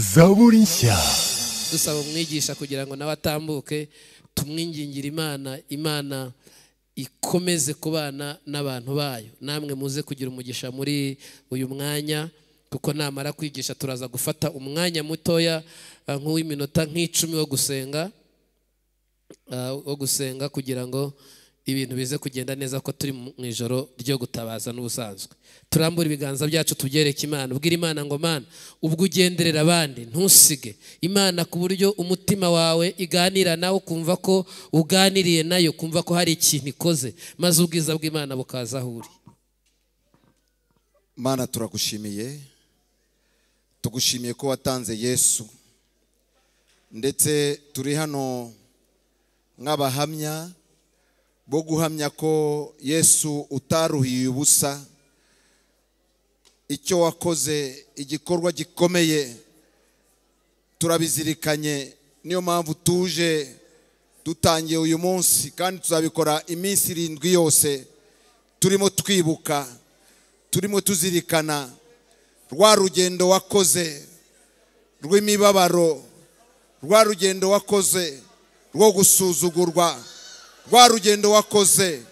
zaburi nshya dusaba umwigisha kugira ngo nawe atambuke tumwingingire imana imana ikomeze kubana n'abantu bayo. Namwe muze kugira umugisha muri uyu mwanya kuko namara kwigisha turaza gufata umwanya mutoya ah, nk'uw'iminota nk'icumi wo gusenga ah, wo gusenga kugira ngo ibintu bize kugenda neza ko turi mu ijoro ryo gutabaza n'ubusanzwe. Turambure ibiganza byacu tubyereke imana. Ubwira imana ngo mana ubwo ugenderera abandi ntusige. Imana ku buryo umutima wawe iganira nawe ukumva ko uganiriye na yo kumva ko hari ikintu ikoze maze ubwiza bw'imana bukaza aho uri. Mana turagushimiye. Tugushimiye ko watanze yesu. Ndetse turi hano nk'abahamya bo guhamya ko yesu utaruhiye ubusa icyo wakoze igikorwa gikomeye turabizirikanye niyo mpamvu tuje dutangiye uyu munsi kandi tuzabikora iminsi irindwi yose turimo twibuka turimo tuzirikana rwa rugendo wakoze rw'imibabaro rwa rugendo wakoze rwo gusuzugurwa rwa rugendo wakoze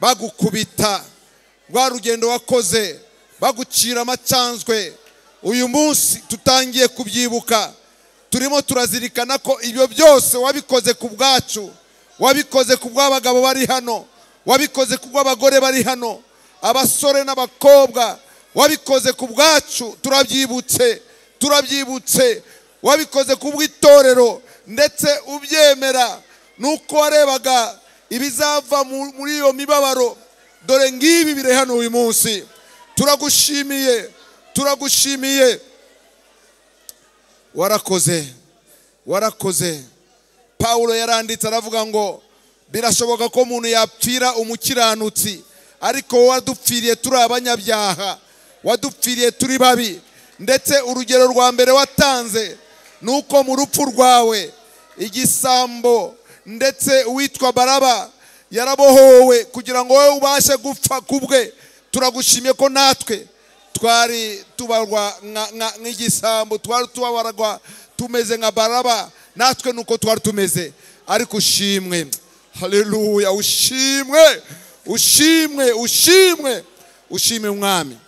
bagukubita. Rwa rugendo wakoze bagucira amacyanzwe uyu munsi tutangiye kubyibuka. Turimo turazirikana ko ibyo byose wabikoze ku bwacu wabikoze ku bw'abagabo bari hano wabikoze ku bw'abagore bari hano abasore n'abakobwa wabikoze ku bwacu turabyibutse turabyibutse. Wabikoze ku bw'itorero ndetse ubyemera nuko warebaga ibizava mu- muri iyo mibabaro dore ngibi biri hano uyu munsi. Turagushimiye turagushimiye. Warakoze warakoze. Pawulo yaranditse aravuga ngo birashoboka ko umuntu yapfira umukiranutsi ariko wadupfiriye turi abanyabyaha wadupfiriye turi babi. Ndetse urugero rwa mbere watanze ni uko mu rupfu rwawe igisambo ndetse uwitwa baraba yarabohowe kugira ngo wowe ubashe gupfa ku bwe turagushimiye ko natwe twari tubarwa nk'igisambo twari tubabarwa tumeze nka baraba. Natwe nuko twari tumeze. Ariko ushimwe. Haleluya ushimwe. Ushimwe. Ushimwe. Ushimwe umwami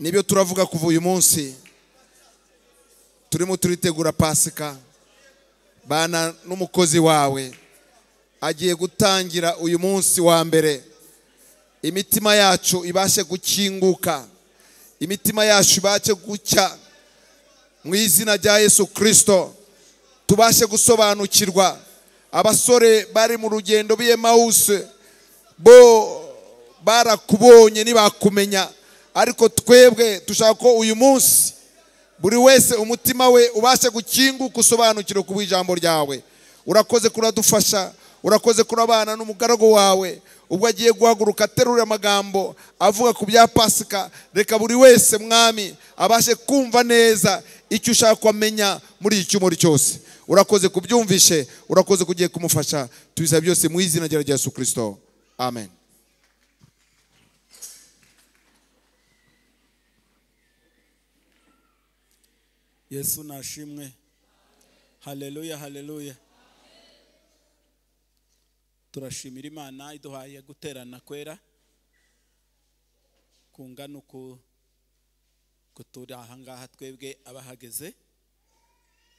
ni byo turavuga kuva uyu munsi. Turimo turitegura pasika. Bana n'umukozi wawe. Agiye gutangira uyu munsi wa mbere. Imitima yacu ibashe gukinguka. Imitima yacu ibashe gucya. Mu izina rya yesu kirisito tubashe gusobanukirwa. Abasore bari mu rugendo b'iyemawuse bo barakubonye ntibakumenya. Ariko twebwe dushaka ko uyu munsi buri wese umutima we ubashe gukinguka usobanukirwa ku bw'ijambo ryawe. Urakoze kuradufasha urakoze kurabana n'umugaragu wawe. Ubwo agiye guhaguruka aterura amagambo avuga ku bya pasika reka buri wese mwami abashe kumva neza icyo ushaka kumenya muri iki cyumweru cyose. Urakoze kubyumvishe urakoze kugiye kumufasha. Tubisaba byose mu izina rya Yesu kirisito amen. Yesu nashimwe. Haleluya haleluya turashimira imana iduhaye guterana kwera kungana uku kuturi ahangaha twebwe abahageze.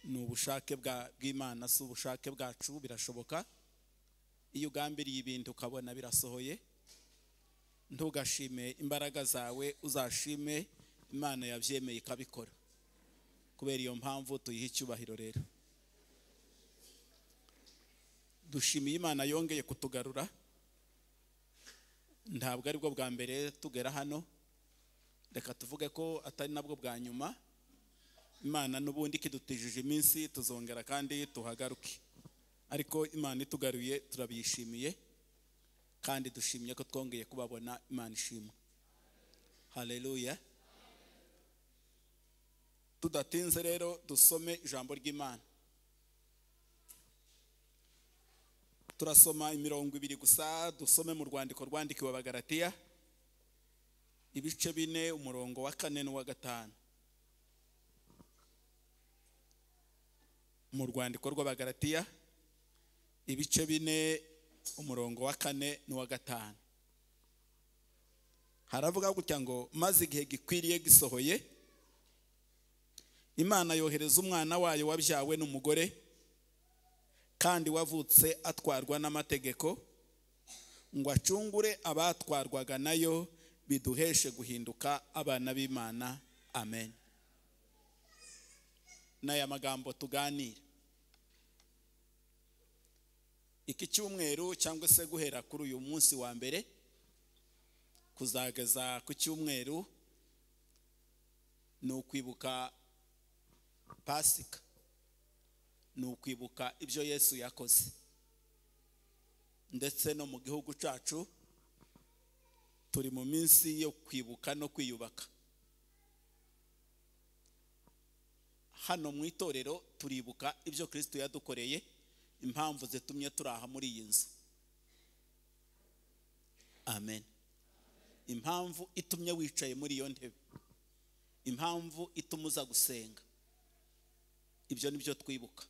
Ni ubushake bw'imana si ubushake bwacu birashoboka. Iyo ugambiriye ibintu ukabona birasohoye. Ntugashime imbaraga zawe uzashime imana yabyemeye ikabikora. Kubera iyo mpamvu tuyiha icyubahiro rero? Dushimiye imana yongeye kutugarura. Ntabwo ari bwo bwa mbere tugera hano. Reka tuvuge ko atari nabwo bwa nyuma. Imana n'ubundi kidutijije iminsi tuzongera kandi tuhagaruke. Ariko imana itugaruye turabishimiye kandi dushimye ko twongeye kubabona imana ishimwe. Haleluya tudatinze rero dusome ijambo ry'imana. Turasoma imirongo ibiri gusa dusome mu rwandiko rwandikiwe abagaratiya ibice bine umurongo wa kane n'uwa gatanu. Mu rwandiko rw'abagaratiya ibice bine umurongo wa kane n'uwa gatanu. Haravuga gutya ngo maze igihe gikwiriye gisohoye imana yohereza umwana wayo wabyawe n'umugore kandi wavutse atwarwa n'amategeko ngo acungure abatwarwaga na yo biduheshe guhinduka abana b'imana. Amen. N'aya magambo tuganira iki cyumweru cyangwa se guhera kuri uyu munsi wa mbere kuzageza ku cyumweru ni ukwibuka pasika. Ni ukwibuka ibyo yesu yakoze. Ndetse no mu gihugu cyacu turi mu minsi yo kwibuka no kwiyubaka. Hano mu itorero turibuka ibyo kirisito yadukoreye impamvu zitumye turi aha muri iyi nzu. Amen. Impamvu itumye wicaye muri iyo ntebe. Impamvu ituma uza gusenga. Ibyo ni byo twibuka.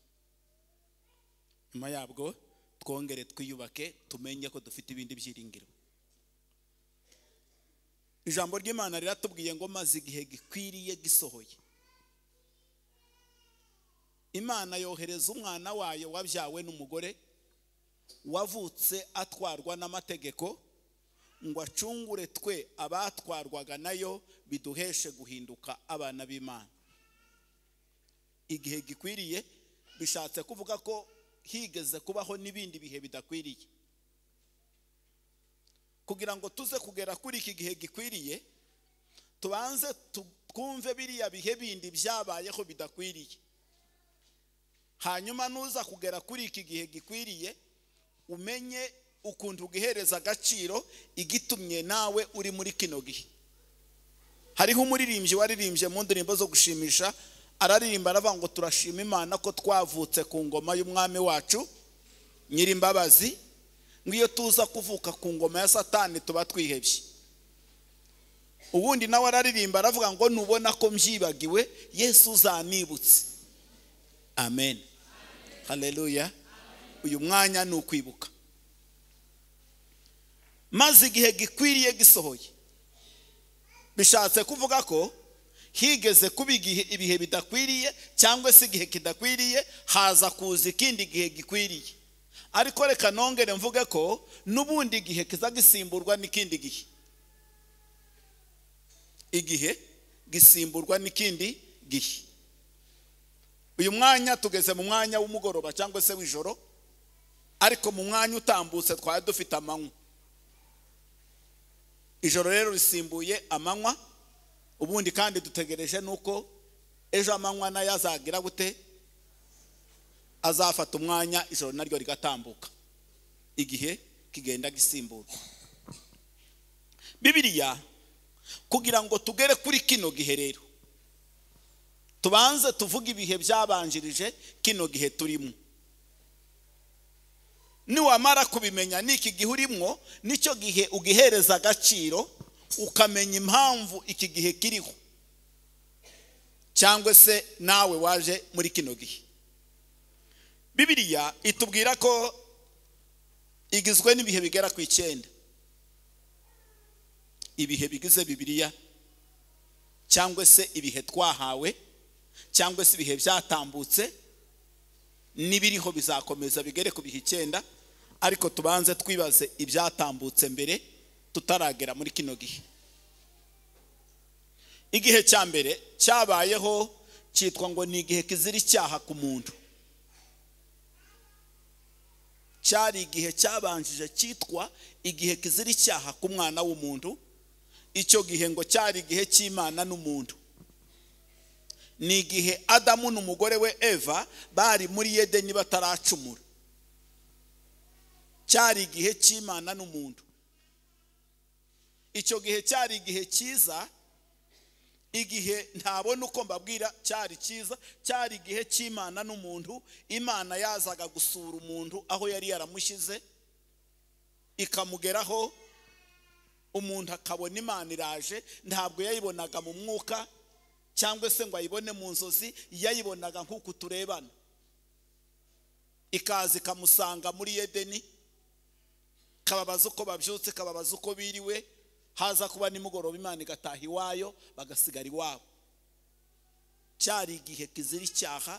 Nyuma yabwo twongere twiyubake tumenye ko dufite ibindi byiringiro. Ijambo ry'imana riratubwiye ngo maze igihe gikwiriye gisohoye. Imana yohereza umwana wayo wabyawe n'umugore wavutse atwarwa n'amategeko ngo acungure twe abatwarwaga na yo biduheshe guhinduka abana b'imana. Igihe gikwiriye bishatse kuvuga ko higeze kubaho n'ibindi bihe bidakwiriye. Kugira ngo tuze kugera kuri iki gihe gikwiriye tubanze twumve biriya bihe bindi byabayeho bidakwiriye. Hanyuma nuza kugera kuri iki gihe gikwiriye umenye ukuntu ugihereza agaciro igitumye nawe uri muri kino gihe. Hariho umuririmbyi waririmbye mu ndirimbo zo gushimisha araririmba aravuga ngo turashima imana ko twavutse ku ngoma y'umwami wacu nyirimbabazi iyo tuza kuvuka ku ngoma ya satani tuba twihebye. Ubundi nawe araririmba aravuga ngo nubona ko mbyibagiwe yesu uzanibutse. Amen. Haleluya uyu mwanya ni ukwibuka. Maze igihe gikwiriye gisohoye bishatse kuvuga ko higeze kuba ibihe bidakwiriye cyangwa se igihe kidakwiriye haza kuza ikindi gihe gikwiriye. Ariko reka nongere mvuge ko n'ubundi gihe kiza gisimburwa n'ikindi gihe. Igihe gisimburwa n'ikindi gihe. Uyu mwanya tugeze mu mwanya w'umugoroba cyangwa se w'ijoro ariko mu mwanya utambutse twari dufite amanywa. Ijoro rero risimbuye amanywa ubundi kandi dutegereje nuko ejo amanywa na yo azagira gute? Azafata umwanya ijoro naryo rigatambuka. Igihe kigenda gisimburwa bibiriya kugira ngo tugere kuri kino gihe rero tubanze tuvuge ibihe byabanjirije kino gihe turimo. Niwamara kubimenya n'iki gihe urimo ni cyo gihe ugihereza agaciro ukamenya impamvu iki gihe kiriho. Cyangwa se nawe waje muri kino gihe. Bibiriya itubwira ko igizwe n'ibihe bigera ku icyenda. Ibihe bigize bibiriya cyangwa se ibihe twahawe cyangwa se ibihe byatambutse n'ibiriho bizakomeza bigere ku bihe icyenda ariko tubanze twibaze ibyatambutse mbere tutaragera muri kino gihe. Igihe cya mbere cyabayeho cyitwa ngo ni igihe kizira icyaha ku muntu. Cyari igihe cyabanjije cyitwa igihe kizira icyaha ku mwana w'umuntu. Icyo gihe ngo cyari igihe cy'imana n'umuntu. Ni igihe adamu n'umugore we eva bari muri yedeni bataracumura. Cyari igihe cy'imana n'umuntu. Icyo gihe cyari igihe cyiza igihe ntabona uko mbabwira cyari cyiza cyari igihe cy'imana n'umuntu. Imana yazaga gusura umuntu aho yari yaramushyize ikamugeraho umuntu akabona imana iraje. Ntabwo yayibonaga mu mwuka cyangwa se ngo ayibone mu nzozi yayibonaga nk'uku turebana. Ikaza ikamusanga muri edeni kababaza uko babyutse kababaza uko biriwe haza kuba nimugoroba imana igataha iwayo bagasigara iwabo. Cyari igihe kizira icyaha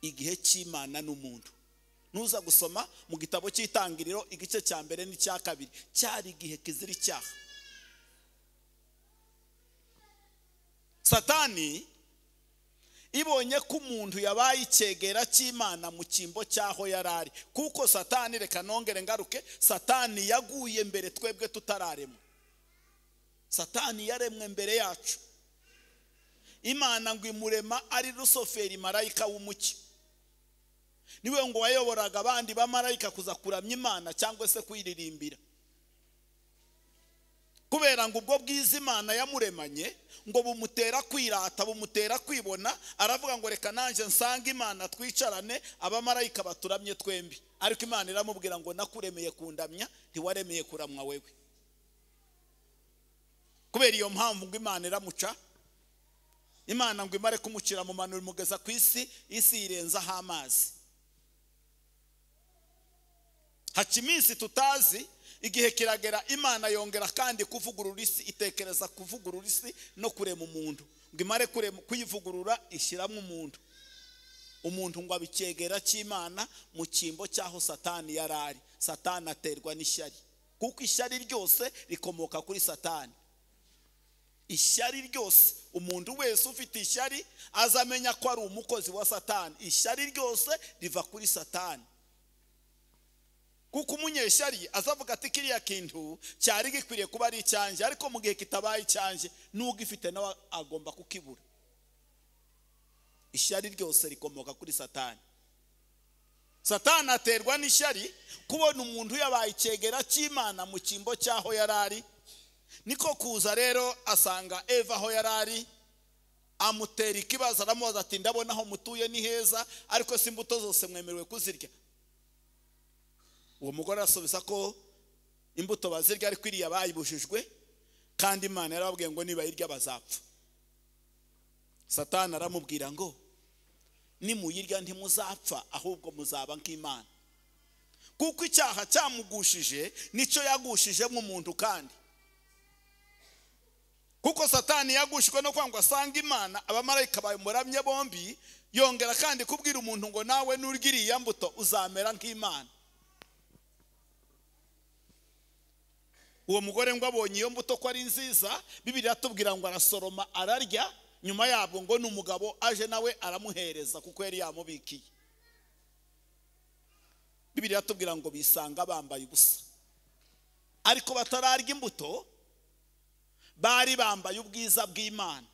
igihe cy'imana n'umuntu. Nuza gusoma mu gitabo cy'itangiriro igice cya mbere n'icya kabiri. Cyari igihe kizira icyaha. Satani ibonye ko umuntu yabaye icyegera cy'imana mu cyimbo cy'aho yari ari kuko satani reka nongere ngaruke satani yaguye mbere twebwe tutararemwa. Satani yaremwe mbere yacu. Imana ngo imurema ari rusoferi marayika w'umucyo. Niwe ngo wayoboraga abandi bamarayika kuza kuramya imana cyangwa se kuyiririmbira kubera ngo ubwo bwiza imana yamuremanye ngo bumutera kwirata bumutera kwibona aravuga ngo reka nanjye nsanga imana twicarane abamarayika baturamye twembi. Ariko imana iramubwira ngo nakuremeye kundamya ntiwaremeye kuramwa wewe. Kubera iyo mpamvu ngo imana iramuca imana ngo imare kumucira mu manura imugeza ku isi isi yirenzaho amazi. Haca iminsi tutazi igihe kiragera imana yongera kandi kuvugurura isi itekereza kuvugurura isi no kurema umuntu. Ngo imare kuyivugurura ishyiramo umuntu. Umuntu ngo abicyegera cy'imana mu cyimbo cy'aho satani yari ari satani aterwa n'ishyari. Kuko ishyari ryose rikomoka kuri satani. Ishyari ryose. Umuntu wese ufite ishyari azamenya ko ari umukozi wa satani. Ishyari ryose riva kuri satani. Kuko umunyeshyari azavuga ati kiriya kintu cyari gikwiriye kuba ari icyanjye ariko mu gihe kitabaye icyanjye n'ugifite nawe agomba kukibura. Ishyari ryose rikomoka kuri satani. Satani aterwa n'ishyari kubona umuntu yabaye icyegera cy'imana mu cyimbo cy'aho yari ari niko kuza rero asanga eva aho yari ari amutera ikibazo aramubaza ati ndabona aho mutuye ni heza ariko si imbuto zose mwemerewe kuzirya. Uwo mugore arasubiza ko imbuto bazirya ariko iriya bayibujijwe kandi imana yarababwiye ngo nibayirya bazapfa satani aramubwira ngo nimuyirya ntimuzapfa ahubwo muzaba nk'imana. Kuko icyaha cyamugushije ni cyo yagushijemo umuntu kandi. Kuko satani yagushijwe no kwanga asanga imana abamarayika bamuramye bombi yongera kandi kubwira umuntu ngo nawe nurya iriya mbuto uzamera nk'imana. Uwo mugore ngo abonye iyo mbuto ko ari nziza bibiri atubwira ngo arasoroma ararya nyuma yabwo ngo ni umugabo aje nawe aramuhereza kuko yari yamubikiye. Bibiri atubwira ngo bisanga bambaye ubusa. Ariko batararya imbuto bari bambaye ubwiza bw'imana.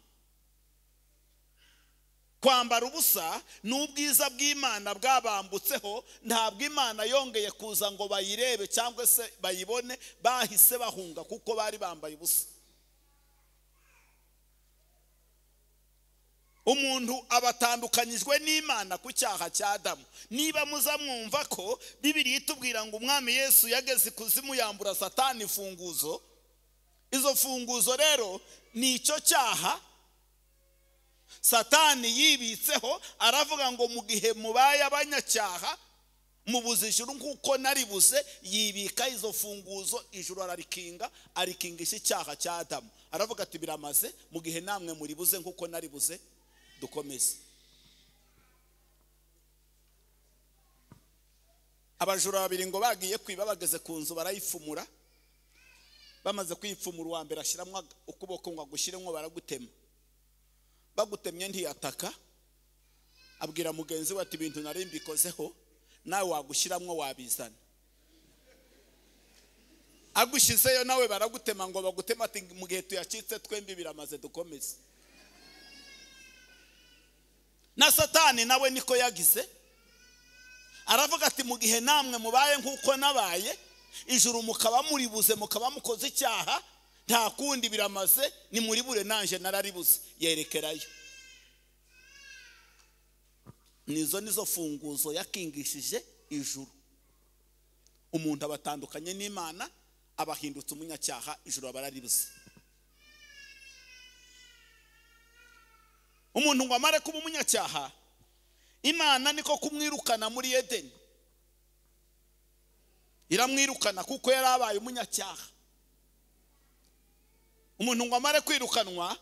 Kwambara ubusa ni ubwiza bw'imana bwabambutseho ntabwo imana yongeye kuza ngo bayirebe cyangwa se bayibone bahise bahunga kuko bari bambaye ubusa. Umuntu abatandukanyijwe n'imana ku cyaha cya adamu. Niba muza mwumva ko bibiri itubwira ngo umwami yesu yageze ikuzimu yambura satani imfunguzo izo funguzo rero ni icyo cyaha satani yibitseho aravuga ngo mu gihe mubaye abanyacyaha mubuze ijuru nk'uko naribuze yibika izo funguzo ijuru ararikinga arikingisha icyaha cya adamu. Aravuga ati biramaze mu gihe namwe muribuze nk'uko naribuze dukomeze. Abajura babiri ngo bagiye kwiba bageze ku nzu barayifumura. Bamaze kwipfumura uwa mbere ashyiramo ukuboko ngo agushyiremo baragutema. Bagutemye ntiyataka abwira mugenzi we ati ibintu nari mbikozeho nawe wagushyiramo wabizana. Agushyizeyo nawe baragutema ngo bagutema ati mu gihe tuyacitse twembi biramaze dukomeze. Na satani nawe niko yagize. Aravuga ati mu gihe namwe mubaye nk'uko nabaye ijuru mukaba muribuze mukaba mukoze icyaha nta kundi biramaze ni muribure nanjye nararibuze. Yerekerayo. Nizo nizo funguzo yakingishije ijuru. Umuntu aba atandukanye n'imana aba ahindutse umunyacyaha ijuru aba araribuze. Umuntu ngo amare kuba umunyacyaha imana niko kumwirukana muri edeni. Iramwirukana kuko yari abaye umunyacyaha. Umuntu ngo amare kwirukanwa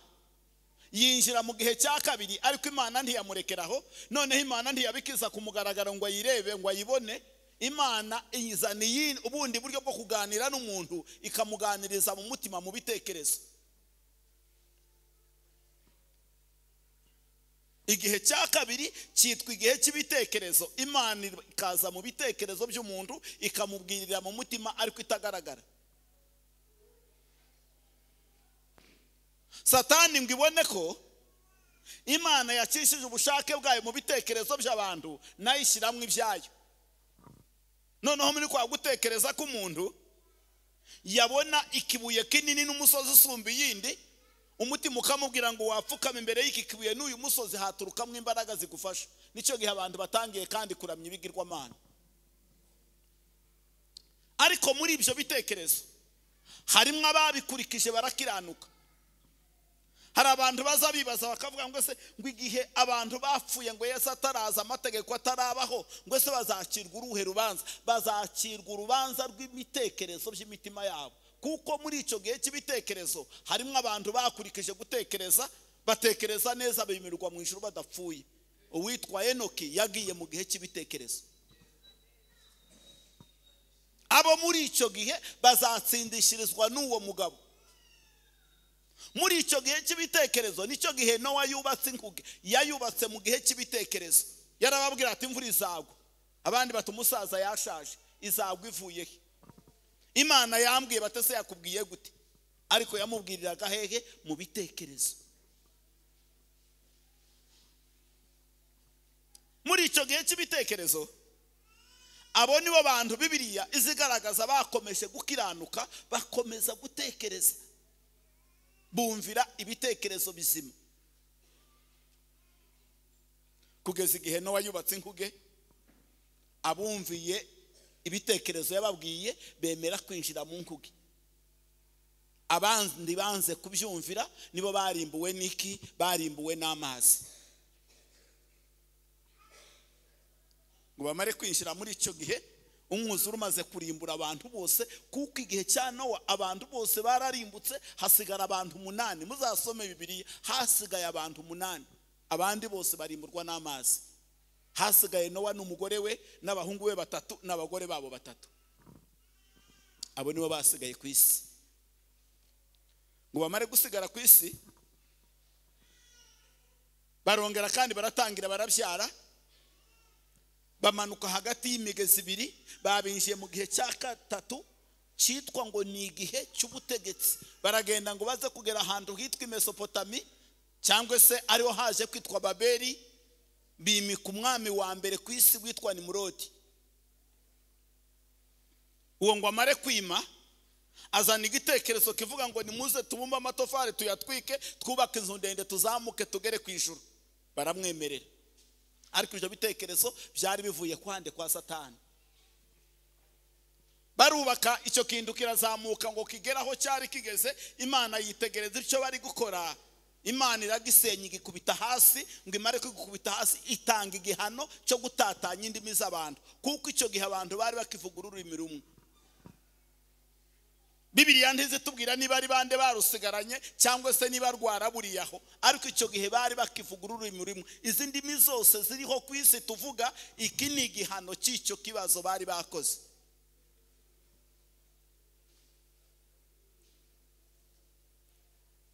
yinjira mu gihe cya kabiri ariko imana ntiyamurekeraho noneho imana ntiyabikiza ku mugaragaro ngo ayirebe ngo ayibone. Imana izana ubundi buryo bwo kuganira n'umuntu ikamuganiriza mu mutima mu bitekerezo. Igihe cya kabiri cyitwa igihe cy'ibitekerezo. Imana ikaza mu bitekerezo by'umuntu ikamubwirira mu mutima ariko itagaragara. Satani ngo ibone ko imana yacishije ubushake bwayo mu bitekerezo by'abantu na yo ishyiramo ibyayo. Noneho muri kwa gutekereza k'umuntu yabona ikibuye kinini n'umusozi usumba iyindi umutima ukamubwira ngo wapfukame imbere y'iki kibuye n'uyu musozi haturukamo imbaraga zigufasha. Nicyo gihe abantu batangiye kandi kuramya ibigirwamana ariko muri ibyo bitekerezo harimo ababikurikije barakiranuka. Hari abantu baza bakavuga ngo ese ngo igihe abantu bapfuye ngo Yesu ataraza amategeko atarabaho ngo ese bazacirwa uruhe rubanza? Bazacirwa urubanza rw'imitekerezo by'imitima yabo. Kuko muri icyo gihe cy'ibitekerezo harimo abantu bakurikije gutekereza batekereza neza bemererwa mu ijoro badapfuye. Uwitwa enoki yagiye mu gihe cy'ibitekerezo abo muri icyo gihe bazatsindishirizwa n'uwo mugabo. Muri icyo gihe cy'ibitekerezo ni cyo gihe nowa yubatse inkuge yayubatse mu gihe cy'ibitekerezo yarababwira ati imvura izagwa. Abandi bati umusaza yashaje izagwa ivuye he imana yambwiye batese yakubwiye gute? Ariko yamubwiriraga hehe mu bitekerezo. Muri icyo gihe cy'ibitekerezo abo nibo bantu bibiriya izigaragaza bakomeje gukiranuka bakomeza gutekereza bumvira ibitekerezo bizima. Kugeza igihe nowa yubatse inkuge abumviye ibitekerezo yababwiye bemera kwinjira mu nkuge. Abandi banze kubyumvira nibo barimbuwe n'iki? Barimbuwe n'amazi. Ngo bamare kwinjira muri icyo gihe umwuzure umaze kurimbura abantu bose kuko igihe cya nowa abantu bose bararimbutse hasigara abantu umunani. Muzasome bibiri hasigaye abantu umunani. Abandi bose barimburwa n'amazi. Hasigaye nowa n'umugore we n'abahungu be batatu n'abagore babo batatu. Abo nibo basigaye ku isi. Ngo bamare gusigara ku isi barongera kandi baratangira barabyara bamanuka hagati y'imigezi ibiri babinjiye mu gihe cya gatatu cyitwa ngo ni igihe cy'ubutegetsi. Baragenda ngo baze kugera ahantu hitwa imesopotami cyangwa se ariho haje kwitwa babeli bimika umwami wa mbere ku isi witwa nimurodi. Uwo ngo amare kwima azana igitekerezo kivuga ngo nimuze tubumbe amatafari tuyatwike twubake inzu ndende tuzamuke tugere ku ijuru. Baramwemerera. Ariko ibyo bitekerezo byari bivuye kwande kwa satani. Barubaka icyo kintu kirazamuka ngo kigere aho cyari kigeze imana yitegereza icyo bari gukora. Imana iragisenya igikubita hasi ngo imare kugikubita hasi itanga igihano cyo gutatanya indimi z'abantu. Kuko icyo gihe abantu bari bakivuga ururimi rumwe. Bibiriya ntizitubwira niba ari bande barusigaranye cyangwa se niba rwaraburiye aho. Ariko icyo gihe bari bakivuga ururimi rumwe. Izi ndimi zose ziriho ku isi tuvuga iki ni igihano cy'icyo kibazo bari bakoze.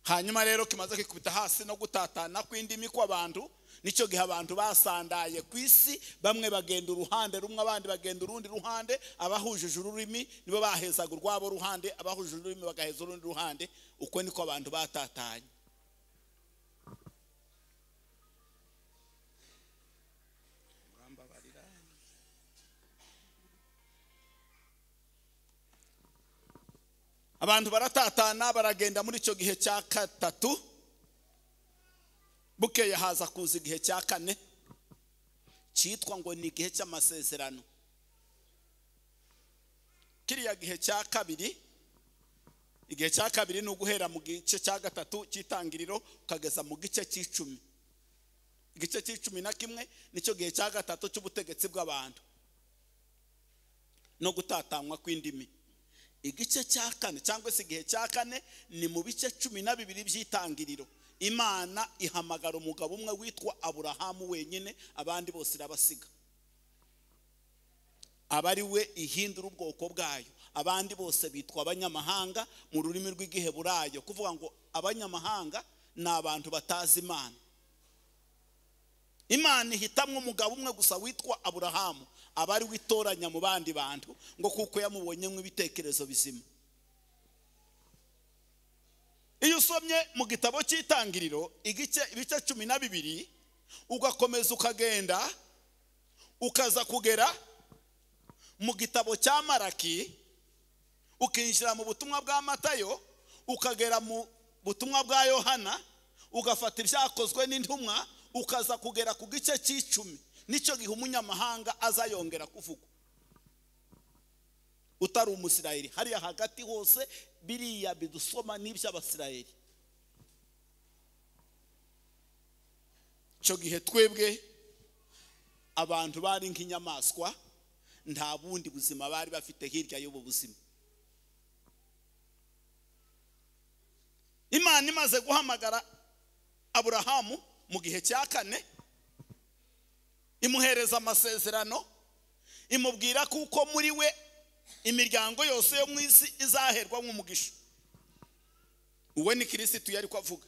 Hanyuma rero kimaze kwikubita hasi no gutatana kw'indimi kw'abantu ni cyo gihe abantu basandaye ku isi bamwe bagenda uruhande rumwe abandi bagenda urundi ruhande abahujije ururimi nibo bahezaga urwabo ruhande abahujije ururimi bagaheza urundi ruhande uko niko abantu batatanye. Abantu baratatana baragenda muri icyo gihe cya gatatu. Bukeye haza kuza igihe cya kane. Cyitwa ngo ni igihe cy'amasezerano kiriya gihe cya kabiri igihe cya kabiri ni uguhera mu gice cya gatatu cy'itangiriro ukageza mu gice cy'icumi igice cy'icumi na kimwe ni cyo gihe cya gatatu cy'ubutegetsi bw'abantu. No gutatanywa kw'indimi. Igice cya kane cyangwa se igihe cya kane ni mu bice cumi na bibiri by'itangiriro. Imana ihamagara umugabo umwe witwa aburahamu wenyine abandi bose irabasiga. Aba ari we ihindura ubwoko bwayo. Abandi bose bitwa abanyamahanga mu rurimi rw'igiheburayo. Kuvuga ngo abanyamahanga ni abantu batazi imana. Imana ihitamwo umugabo umwe gusa witwa aburahamu. Aba ari mu bandi bantu ngo kuko yamubonyemo ibitekerezo bizima. Iyo usomye mu gitabo cy'itangiriro ibice cumi na bibiri ugakomeza ukagenda ukaza kugera mu gitabo cya maraki ukinjira mu butumwa bwa matayo ukagera mu butumwa bwa yohana ugafata ibyakozwe n'intumwa ukaza kugera ku gice cy'icumi. Ni cyo gihe umunyamahanga azayongera kuvugwa. Utari umusirayeli hariya hagati hose biriya bidusoma n'iby'abasirayeli icyo gihe twebwe abantu bari nk'inyamaswa nta bundi buzima bari bafite hirya y'ubu buzima. Imana imaze guhamagara aburahamu mu gihe cya kane imuhereza amasezerano imubwira kuko muri we imiryango yose yo mu isi izaherwa nk'umugisha. Uwe ni kirisitu yari ko avuga.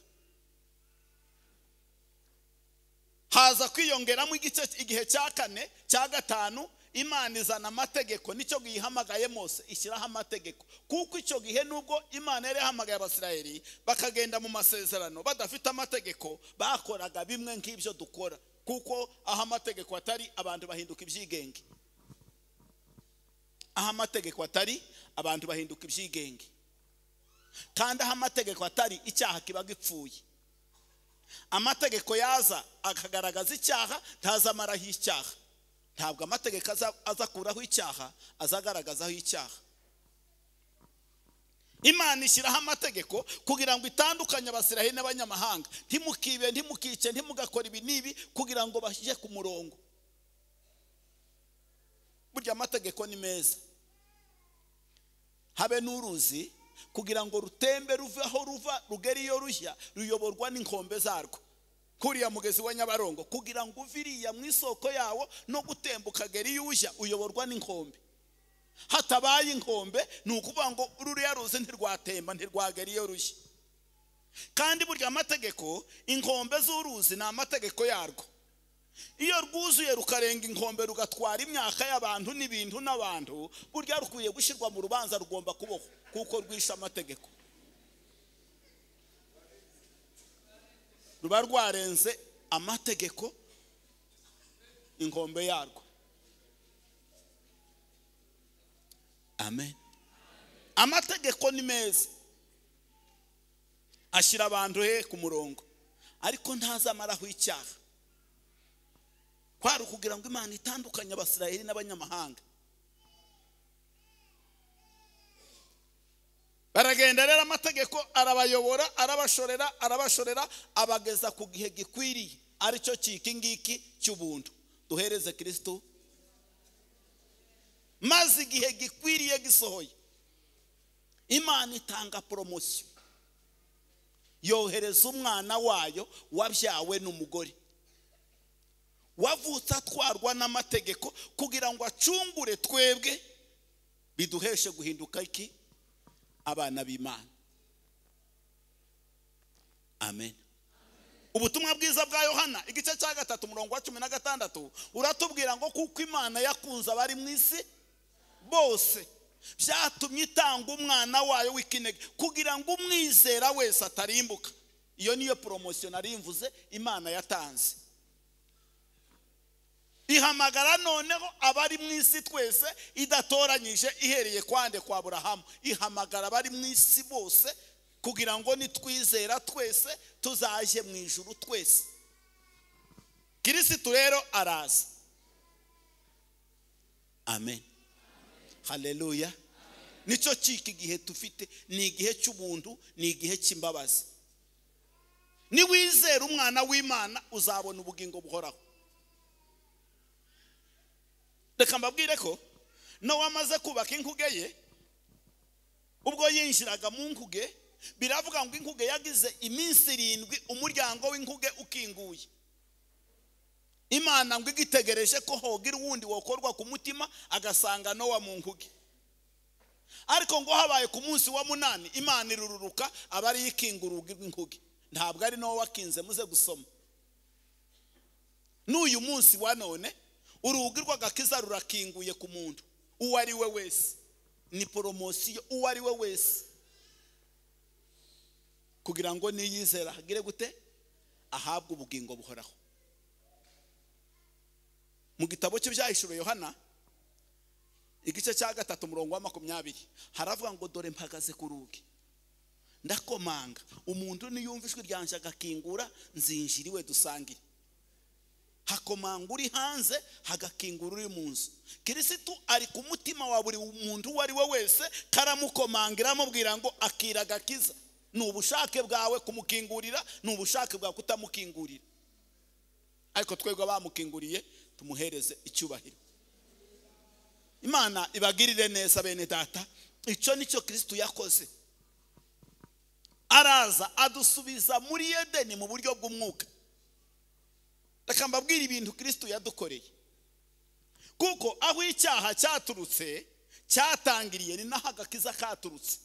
Haza kwiyongeramo igihe cya kane cya gatanu imana izana amategeko ni cyo gihamagaye mose ishyiraho amategeko. Kuko icyo gihe nubwo imana yari yahamagaye abasirayeli bakagenda mu masezerano badafite amategeko bakoraga bimwe nk'ibyo dukora. Kuko aho amategeko atari abantu bahinduka ibyigenge. Aho amategeko atari abantu bahinduka ibyigenge. Kandi aho amategeko atari icyaha kiba gipfuye. Amategeko yaza akagaragaza icyaha ntazamaraho icyaha. Ntabwo amategeko azakuraho icyaha azagaragazaho icyaha. Imana ishyiraho amategeko kugira ngo itandukanye abasiraheli n'abanyamahanga. Ntimukibe ntimukice ntimugakore ibi n'ibi kugira ngo bashyire ku murongo. Burya amategeko ni meza. Habe n'uruzi kugira ngo rutembe ruve aho ruva rugere iyo rujya ruyoborwa n'inkombe zarwo. Kuriya mugezi wa nyabarongo kugira ngo uve iriya mu isoko yawo no gutemba ukagera iyo ujya uyoborwa n'inkombe. Hatabaye inkombe ni ukuvuga ngo ruriya ruzi ntirwatemba ntirwagera iyo rujya kandi burya amategeko inkombe z'uruzi ni amategeko yarwo. Iyo rwuzuye rukarenga inkombe rugatwara imyaka y'abantu n'ibintu n'abantu burya rukwiye gushyirwa mu rubanza rugomba kubohwa kuko rwishe amategeko. Ruba rwarenze amategeko inkombe yarwo. Amen. Amategeko ni meza. Ashyira abantu he ku murongo. Ariko ntazamaraho icyaha. Kwari ukugira ngo imana itandukanye abasirayeli n'abanyamahanga. Baragenda rero amategeko arabayobora arabashorera arabashorera abageza ku gihe gikwiriye. Aricyo ngiki cy'ubuntu. Duhereze kirisito maze igihe gikwiriye gisohoye. Imana itanga poromosiyo yohereza umwana wayo wabyawe n'umugore. Wavutse atwarwa n'amategeko kugira ngo acungure twebwe biduheshe guhinduka iki? Abana b'imana. Amen. Ubutumwa bwiza bwa yohana igice cya gatatu umurongo wa cumi na gatandatu uratubwira ngo kuko imana yakunze abari mu isi bose byatumye itanga umwana wayo w'ikinege kugira ngo umwizera wese atarimbuka. Iyo niyo poromosiyo nari mvuze imana yatanze. Ihamagara noneho abari mu isi twese idatoranyije ihereye kwande kwa burahamu ihamagara abari mu isi bose kugira ngo nitwizera twese tuzaje mu ijuru twese. Kirisitu rero araza. Amen. Haleluya ni cyo cika igihe dufite ni igihe cy'ubuntu ni igihe cy'imbabazi niwizera umwana w'imana uzabona ubugingo buhoraho. Reka mbabwire ko nowa amaze kubaka inkuge ye ubwo yinjiraga mu nkuge biravuga ngo inkuge yagize iminsi irindwi umuryango w'inkuge ukinguye. Imana ngo igitegereje ko hogira uwundi wokorwa ku mutima agasanga nowa mu nkuge. Ariko ngo habaye ku munsi wa munani imana irururuka aba ariyo ikinga urugi rw'inkuge ntabwo ari nowa wakinze muze gusoma. N'uyu munsi wa none urugi rw'agakiza rurakinguye ku muntu. Uwo ari we wese. Ni poromosiyo uwo ari we wese. Kugira ngo niyizera agire gute? Ahabwe ubugingo buhoraho. Mu gitabo cy'ibyahishuro yohana igice cya gatatu umurongo wa makumyabiri haravuga ngo dore mpagaze ku rugi ndakomanga umuntu niyumva ijwi ryanje agakingura nzinjira iwe dusangire. Hakomanga uri hanze hagakingura uri mu nzu. Kirisitu ari ku mutima wa buri muntu uwo ari we wese karamukomangira amubwira ngo akira agakiza. Ni ubushake bwawe kumukingurira ni ubushake bwawe kutamukingurira. Ariko twebwe abamukinguriye tumuhereze icyubahiro. Imana ibagirire neza bene data icyo ni cyo kirisitu yakoze. Araza adusubiza muri edeni mu buryo bw'umwuka. Reka mbabwire ibintu kirisitu yadukoreye. Kuko aho icyaha cyaturutse cyatangiriye ni naho agakiza katurutse.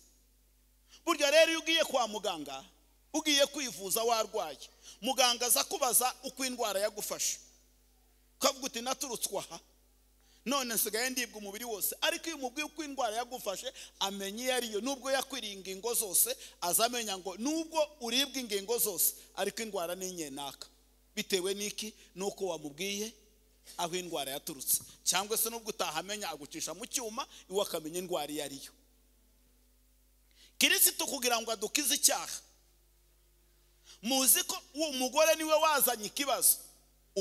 Burya rero iyo ugiye kwa muganga ugiye kwivuza warwaye muganga aza kubaza uko indwara yagufashe. Ukavuga uti naturutswe aha. None nsigaye ndibwa umubiri wose. Ariko iyo umubwiye uko indwara yagufashe amenya iyo ariyo. Nubwo yakwiriye ingingo zose aza amenya ngo nubwo uribwa ingingo zose ariko indwara ni nyenaka bitewe n'iki? Nuko wamubwiye aho indwara yaturutse. Cyangwa se nubwo utahamenya agucisha mu cyuma iwe akamenya indwara iyo ariyo. Kirisitu kugira ngo adukize icyaha. Muzi ko uwo mugore ni we wazanye ikibazo.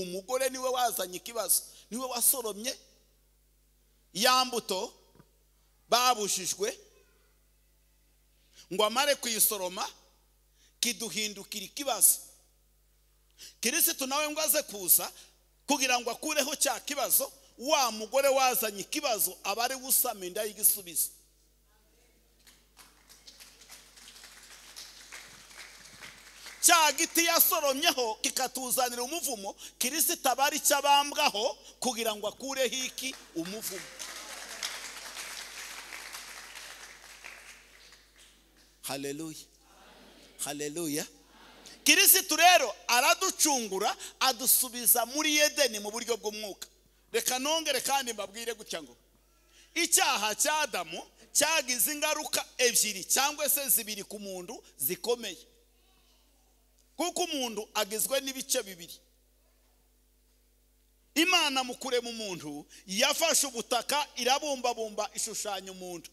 Umugore ni we wazanye ikibazo ni we wasoromye ya mbuto babujijwe ngo amare kuyisoroma kiduhindukira ikibazo. Kirisitu nawe ngo aze kuza kugira ngo akureho cya kibazo wa mugore wazanye ikibazo aba ari usama inda y'igisubizo. Cya giti yasoromyeho kikatuzanira umuvumo. Kirisita aba ari cyo abambwaho kugira ngo akureho iki? Umuvumo. Haleluya haleluya kirisitu rero araducungura adusubiza muri edeni mu buryo bw'umwuka. Reka nongere kandi mbabwire gutya ngo icyaha cya adamu cyagize ingaruka ebyiri cyangwa se zibiri ku muntu zikomeye. Kuko umuntu agizwe n'ibice bibiri. Imana mu kurema umuntu yafashe ubutaka irabumbabumba ishushanya umuntu.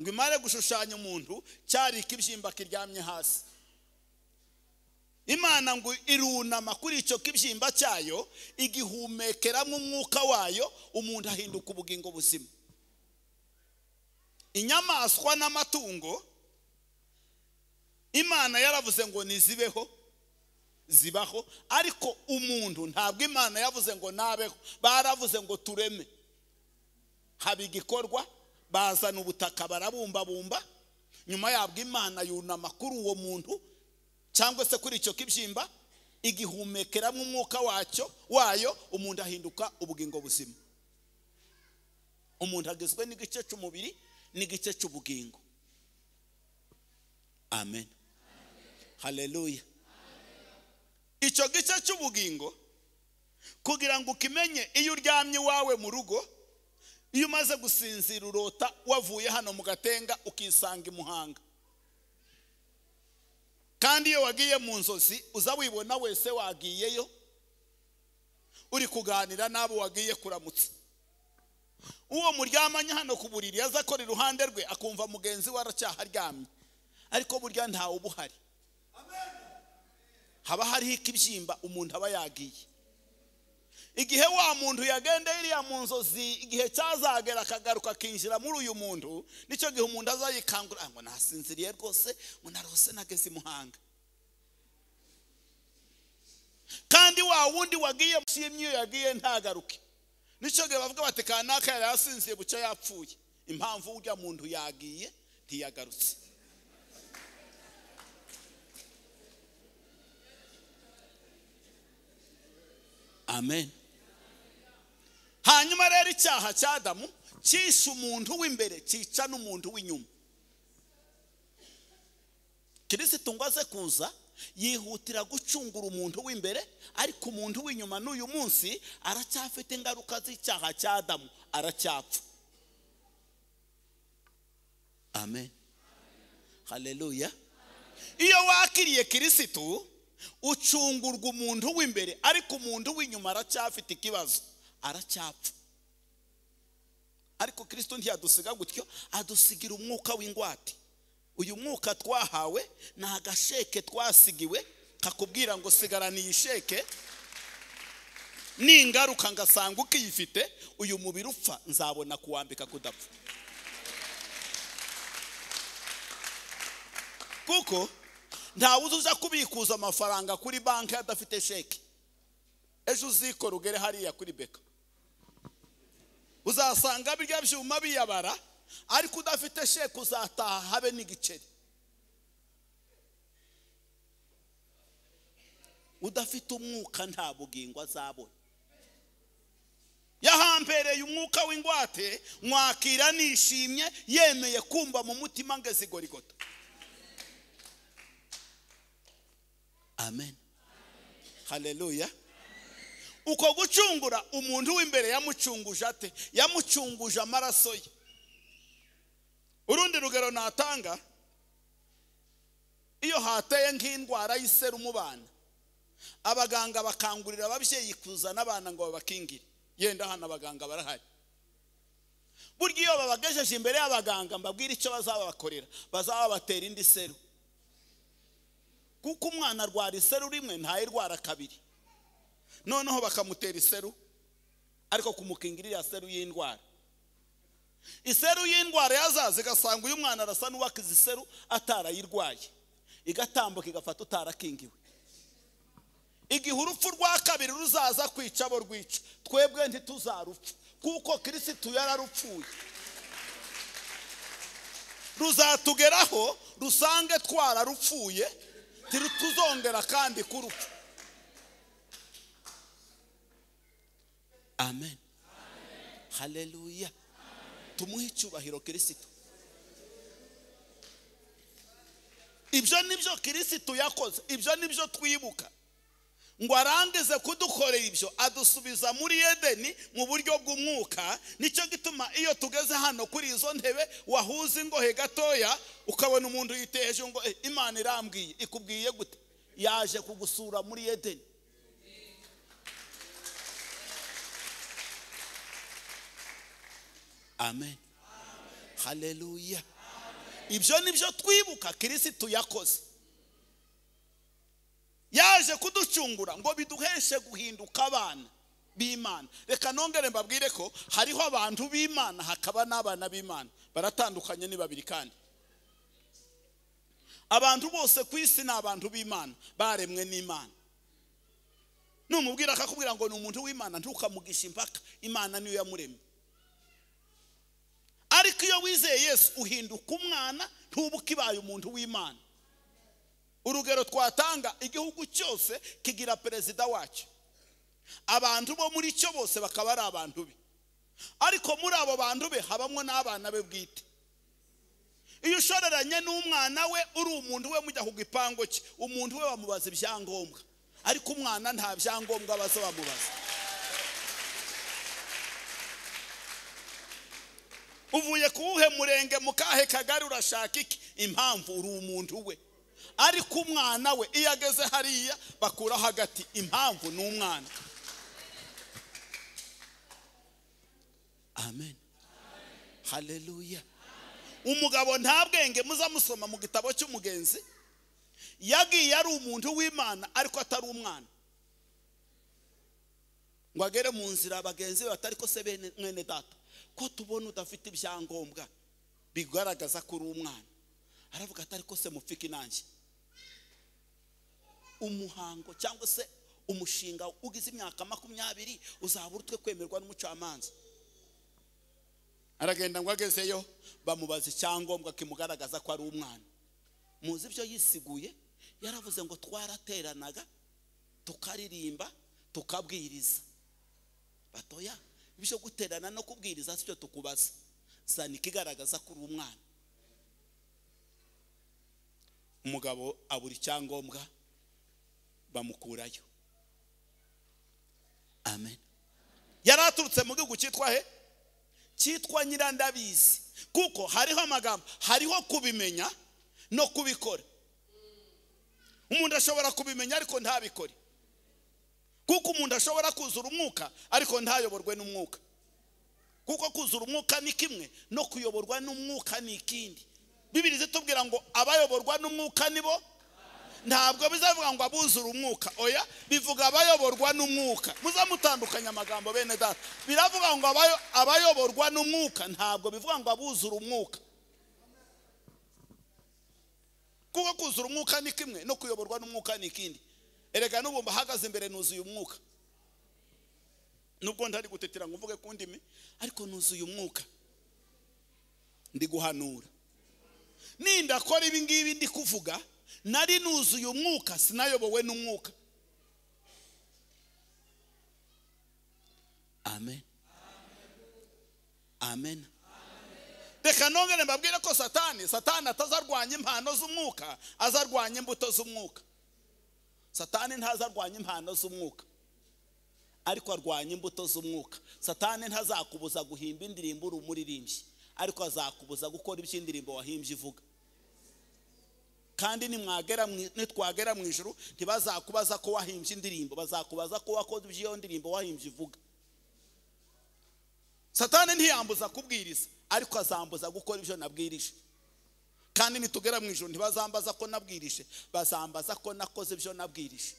Ngo imare gushushanya umuntu cyari ikibyimba kiryamye hasi. Imana ngo irunama kuri icyo kibyimba cyayo igihumekeramo umwuka wayo umuntu ahinduka ubugingo buzima. Inyamaswa n'amatungo imana yaravuze ngo nizibeho zibaho. Ariko umuntu ntabwo imana yavuze ngo nabeho. Baravuze ngo tureme. Haba igikorwa bazana ubutaka barabumbabumba. Nyuma yabwo imana yunama kuri uwo muntu cyangwa se kuri icyo kibyimba igihumekeramo umwuka wacyo wayo umuntu ahinduka ubugingo buzima. Umuntu agizwe n'igice cy'umubiri n'igice cy'ubugingo. Amen. Haleluya icyo gice cy'ubugingo kugira ngo ukimenye iyo uryamye iwawe mu rugo iyo umaze gusinzira urota wavuye hano mu gatenga ukisanga imuhanga. Kandi iyo wagiye mu nzozi uza wibona wese wagiyeyo uri kuganira n'abo wagiye kuramutsa. Uwo muryamanye hano ku buriri yaza akora iruhande rwe akumva mugenzi we aracyaharyamye ariko burya ntawe uba uhari. Haba hariho ikibyimba umuntu aba yagiye. Igihe wa muntu yagendeye iriya mu nzozi igihe cyazagera akagaruka akinjira muri uyu muntu ni cyo gihe umuntu aza yikangura ngo nasinziriye rwose ngo narose nageze imuhanga. Kandi wa wundi wagiye mushimye iyo yagiye ntagaruke. Nicyo gihe bavuga bati kanaka yari yasinziye bucya yapfuye. Impamvu ujya muntu yagiye ntiyagarutse. Amen. Hanyuma rero icyaha cya adamu cyishe umuntu w'imbere cyica n'umuntu w'inyuma. Kirisito ngo aze kuza yihutira gucungura umuntu w'imbere ariko umuntu w'inyuma n'uyu munsi aracyafite ingaruka z'icyaha cya adamu aracyapfa. Amen. Haleluya iyo wakiriye kirisito ucungurwa umuntu w'imbere ariko umuntu w'inyuma aracyafite ikibazo. Aracyapfa ariko kirisito ntiyadusiga gutyo adusigira umwuka w'ingwate. Uyu mwuka twahawe ni agasheke twasigiwe kakubwira ngo sigarana iyi sheke n'ingaruka ngasanga ukiyifite uyu mubiri upfa nzabona kuwambika kudapfa. Kuko ntawe uza kubikuza amafaranga kuri banki adafite sheke ejo uzikora ugere hariya kuri beka. Uzasanga birya byuma biyabara ariko udafite sheke uzataha habe n'igiceri. Udafite umwuka nta bugingo azabona. Yahampereye umwuka w'ingwate mwakira nishimye yemeye kumva mu mutima ngeze igorigota amen. Haleluya uko gucungura umuntu w'imbere yamucunguje ate? Yamucunguje amaraso ye. Urundi rugero natanga iyo hateye nk'indwara y'iseru mu bana abaganga bakangurira ababyeyi kuzana abana ngo babakingire. Yenda hano abaganga barahari. Burya iyo babagejeje imbere y'abaganga mbabwira icyo bazababakorera. Bazaba batera indi seru. Kuko umwana arwara iseru rimwe ntayirwara kabiri. Noneho bakamutera iseru ariko kumukingira iriya seru y'indwara. Iseru y'indwara yazaza igasanga uyu mwana arasa n'uwakize iseru atarayirwaye. Igatambuka igafata utarakingiwe igihe urupfu rwa kabiri ruzaza kwica abo rwica. Twebwe ntituzarupfa kuko kirisitu yararupfuye ruzatugeraho rusange twararupfuye tuzongera kandi kurupfa amen. Haleluya tumuhe icyubahiro kirisito ibyo ni byo kirisito yakoze. Ibyo ni byo twibuka. Ngo arangize kudukorera ibyo. Adusubiza muri edeni mu buryo bw'umwuka. Nicyo gituma iyo tugeze hano kuri izo ntebe wahuza ingohe gatoya ukabona umuntu yiteje ngo imana irambwiye. Ikubwiye gute? Yaje kugusura muri edeni. Amen. Haleluya ibyo ni byo twibuka kirisitu yakoze. Yaje kuducungura ngo biduheshe guhinduka abana b'imana. Reka nongere mbabwire ko hariho abantu b'imana hakaba n'abana b'imana. Baratandukanye ni babiri kandi. Abantu bose ku isi ni abantu b'imana baremwe n'imana. Numubwira akakubwira ngo ni umuntu w'imana ntukamugisha impaka imana niyo yamuremye. Ariko iyo wizeye yesu uhinduka umwana ntubuke ibaye umuntu w'imana. Urugero twatanga igihugu cyose kigira perezida wacyo. Abantu bo muri cyo bose bakaba ari abantu be. Ariko muri abo bantu be habamo n'abana be bwite. Iyo ushoreranye n'umwana we uri umuntu we mujya ku gipangu cye umuntu we bamubaza ibyangombwa. Ariko umwana nta byangombwa baza bamubaza uvuye kuwuhe murenge mu kahe kagari urashaka iki? Impamvu uri umuntu we. Ariko umwana we iyo ageze hariya bakuraho hagati impamvu ni umwana. Amen. Haleluya umugabo nta bwenge muza musoma mu gitabo cy'umugenzi. Yagiye ari umuntu w'imana ariko atari umwana. Ngo agere mu nzira bagenzi be batari ko se mwene data ko tubona udafite ibyangombwa bigaragaza ko uri umwana? Aravuga ati ariko se mupfike inange? Umuhango cyangwa se umushinga ugize imyaka makumyabiri uzaba urutwe kwemerwa n'umucamanza. Aragenda ngo agezeyo bamubaza icyangombwa kimugaragaza ko ari umwana. Muzi ibyo yisiguye? Yaravuze ngo twarateranaga tukaririmba tukabwiriza. Batoya ibyo guterana no kubwiriza si cyo tukubaza. Zana ikigaragaza ko uri umwana. Umugabo abura icyangombwa bamukurayo. Amen. Yari aturutse mu gihugu cyitwa he? Cyitwa nyirandabizi. Kuko hariho amagambo hariho kubimenya no kubikora. Umuntu ashobora kubimenya ariko ntabikore. Kuko umuntu ashobora kuzura umwuka ariko ntayoborwe n'umwuka. Kuko kuzura umwuka ni kimwe no kuyoborwa n'umwuka ni ikindi. Bibiri zitubwira ngo abayoborwa n'umwuka nibo ntabwo bizavuga ngo abuzura umwuka. Oya bivuga abayoborwa n'umwuka. Muzamutandukanya amagambo bene data. Biravuga ngo abayo- abayoborwa n'umwuka ntabwo bivuga ngo abuzura umwuka. Kuko kuzura umwuka ni kimwe no kuyoborwa n'umwuka ni ikindi. Erega n'ubu mbahagaze imbere nuzuye umwuka. Nubwo ntari gutetera ngo mvuge ku ndimi ariko nuzuye umwuka. Ndi guhanura. Nindakora ibi ngibi ndi kuvuga. Nari nuzuye umwuka sinayobowe n'umwuka. Amen. Amen. Reka nongere mbabwire ko satani satani atazarwanya impano z'umwuka azarwanya imbuto z'umwuka. Satani ntazarwanya impano z'umwuka ariko arwanya imbuto z'umwuka. Satani ntazakubuza guhimba indirimbo uri umuririmbyi ariko azakubuza gukora ibyo indirimbo wahimbye ivuga. Kandi nitwagera mu ijuru ntibazakubaza ko wahimbye indirimbo bazakubaza ko wakoze ibyo iyo ndirimbo wahimbye ivuga. Satani ntiyambuza kubwiriza ariko azambuza gukora ibyo nabwirije. Kandi nitugera mu ijoro ntibazambaza ko nabwirije bazambaza ko nakoze ibyo nabwirije.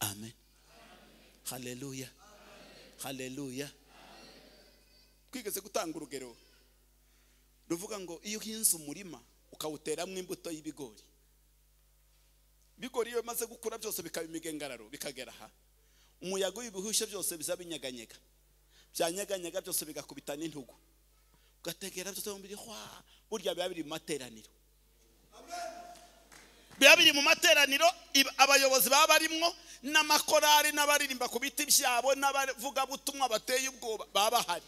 Amen. Haleluya haleluya twigeze gutanga urugero. Ruvuga ngo iyo uhinze umurima ukawuteramo imbuto y'ibigori. Ibigori iyo bimaze gukura byose bikaba imigengararo bikagera aha. Umuyaga w'ibihushye byose biza binyeganyega byanyeganyega byose bigakubita n'intugu. Ugategera byose mu hwa burya biba biri mu materaniro. Biba biri mu materaniro abayobozi baba barimwo n'amakorari n'abaririmba ku biti byabo n'abavugabutumwa bateye ubwoba baba bahari.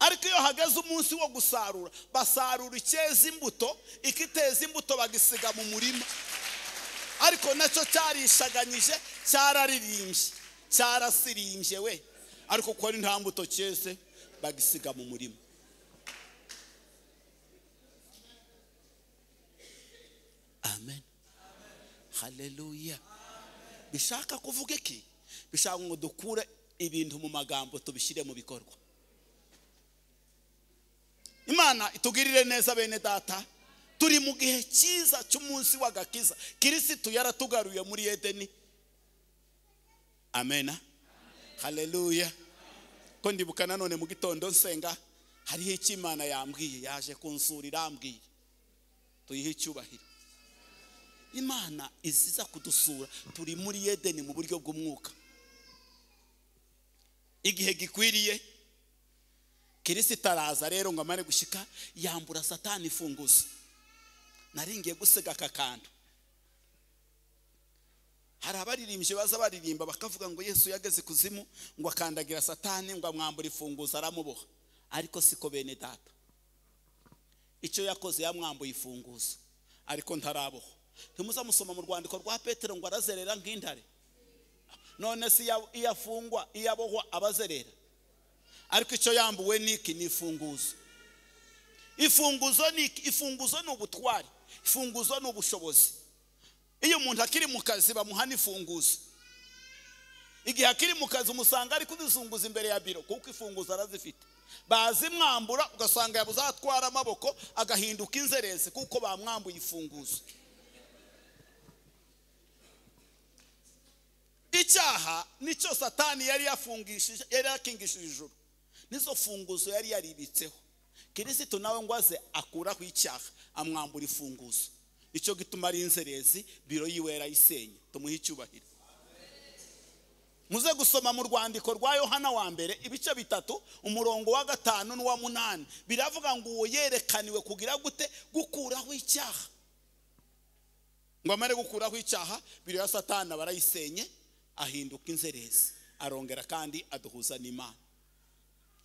Ariko iyo hageze umunsi wo gusarura basarura icyeza imbuto ikiteza imbuto bagisiga mu murima. Ariko nacyo cyarishaganyije cyararirimbye cyarasirimbye we. Ariko kuko ari nta mbuto cyeze bagisiga mu murima. Amen. Haleluya bishaka kuvuga iki? Bishaka ngo dukure ibintu mu magambo tubishyire mu bikorwa imana itugirire neza bene data. Turi mu gihe cyiza cy'umunsi w'agakiza. Kirisitu yaratugaruye muri edeni. Amena haleluya ko ndibuka nanone mu gitondo nsenga hariho icyo imana yambwiye yaje kunsura irambwiye tuyihe icyubahiro. Imana iziza kudusura turi muri edeni mu buryo bw'umwuka. Igihe gikwiriye kirisita araza rero ngo amare gushyika yambura satani ifunguzo. Naringiye gusiga aka kantu. Hari abaririmbyi baza baririmba bakavuga ngo yesu yageze ikuzimu ngo akandagira satani ngo amwambure ifunguzo aramuboha. Ariko siko bene data. Icyo yakoze yamwambuye ifunguzo. Ariko ntaraboha. Ntimuzamusoma mu rwandiko rwa petero ngo arazerera nk'intare. None iyo iyo afungwa iyo abohwa abazerera. Ariko icyo yambuwe ni iki? Ni ifunguzo. Ifunguzo ni iki? Ifunguzo ni ubutwari. Ifunguzo ni ubushobozi. Iyo umuntu akiri mu kazi bamuha n'ifunguzo. Igihe akiri mu kazi umusanga ari kuzizunguza imbere ya biro kuko ifunguzo arazifite. Bazimwambura ugasanga yabuze aho atwara amaboko agahinduka inzerezi kuko bamwambuye ifunguzo. Icyaha ni cyo satani yari yafungishije yari yakingishije ijuru. Nizo funguzo yari yaribitseho. Kirisito nawe ngo aze akuraho icyaha amwambura ifunguzo. Nicyo gituma ari inzerezi biro yiwe yarayisenye tumuhe icyubahiro. Muze gusoma mu rwandiko rwa yohana wa mbere ibice bitatu umurongo wa gatanu n'uwa munani. Biravuga ngo uwo yerekaniwe kugira gute gukuraho icyaha. Ngo amare gukuraho icyaha biro ya satana barayisenye ahinduka inzerezi. Arongera kandi aduhuza n'imana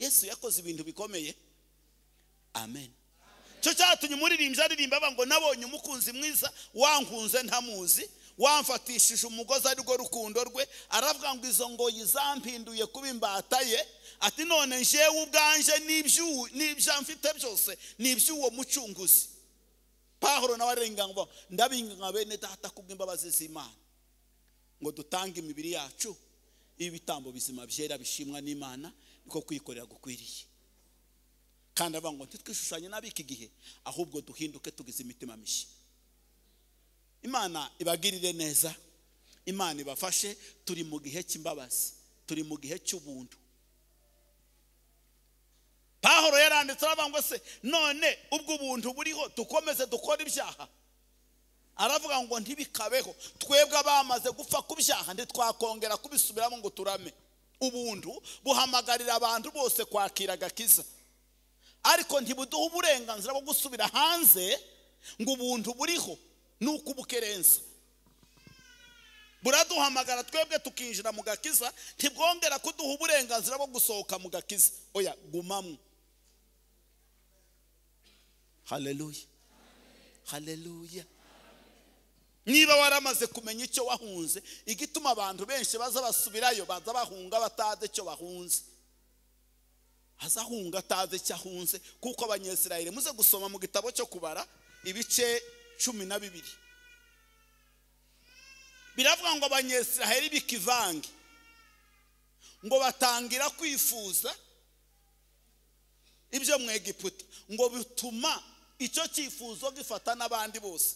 yesu yakoze ibintu bikomeye. Amen. Cyo cyatumye umuririmbyi aririmba avuga ngo nabonye umukunzi mwiza wankunze ntamuzi. Wamfatishije umugozi ari rwo rukundo rwe aravuga ngo izo ngoyi zampinduye kuba imbata ye. Ati none njyewe ubwanje n'ibyo mfite byose ni iby'uwo mucunguzi. Pahoro nawe arenga ngo ndabinga bene data kubw'imbabazi z'imana. Ngo dutange imibiri yacu ibitambo bizima byera bishimwa n'imana niko kwikorera gukwiriye. Kandi avuga ngo ntitwishushanye n'ab'iki gihe ahubwo duhinduke tugize imitima mishya. Imana ibagirire neza imana ibafashe turi mu gihe cy'imbabazi turi mu gihe cy'ubuntu. Pahoro yaranditse aravuga ngo se none ubwo ubuntu buriho dukomeze dukora ibyaha. Aravuga ngo ntibikabeho twebwe abamaze gupfa ku byaha ntitwakongera kubisubiramo ngo turame. Ubuntu buhamagarira abantu bose kwakira agakiza. Ariko ntibuduhe uburenganzira bwo gusubira hanze ngo ubuntu buriho ni ukubukerensa buraduhamagara twebwe tukinjira mu gakiza ntibwongera kuduha uburenganzira bwo gusohoka mu gakiza. Oya gumamo haleluya haleluya niba waramaze kumenya icyo wahunze igituma abantu benshi baza basubirayo baza bahunga batazi icyo bahunze. Azahunga atazi icyo ahunze kuko abanyesirayire muze gusoma mu gitabo cyo kubara ibice cumi na bibiri. Biravuga ngo abanyesirayire bikivange ngo batangira kwifuza ibyo mu egiputa ngo bituma icyo cyifuzo gifata n'abandi bose.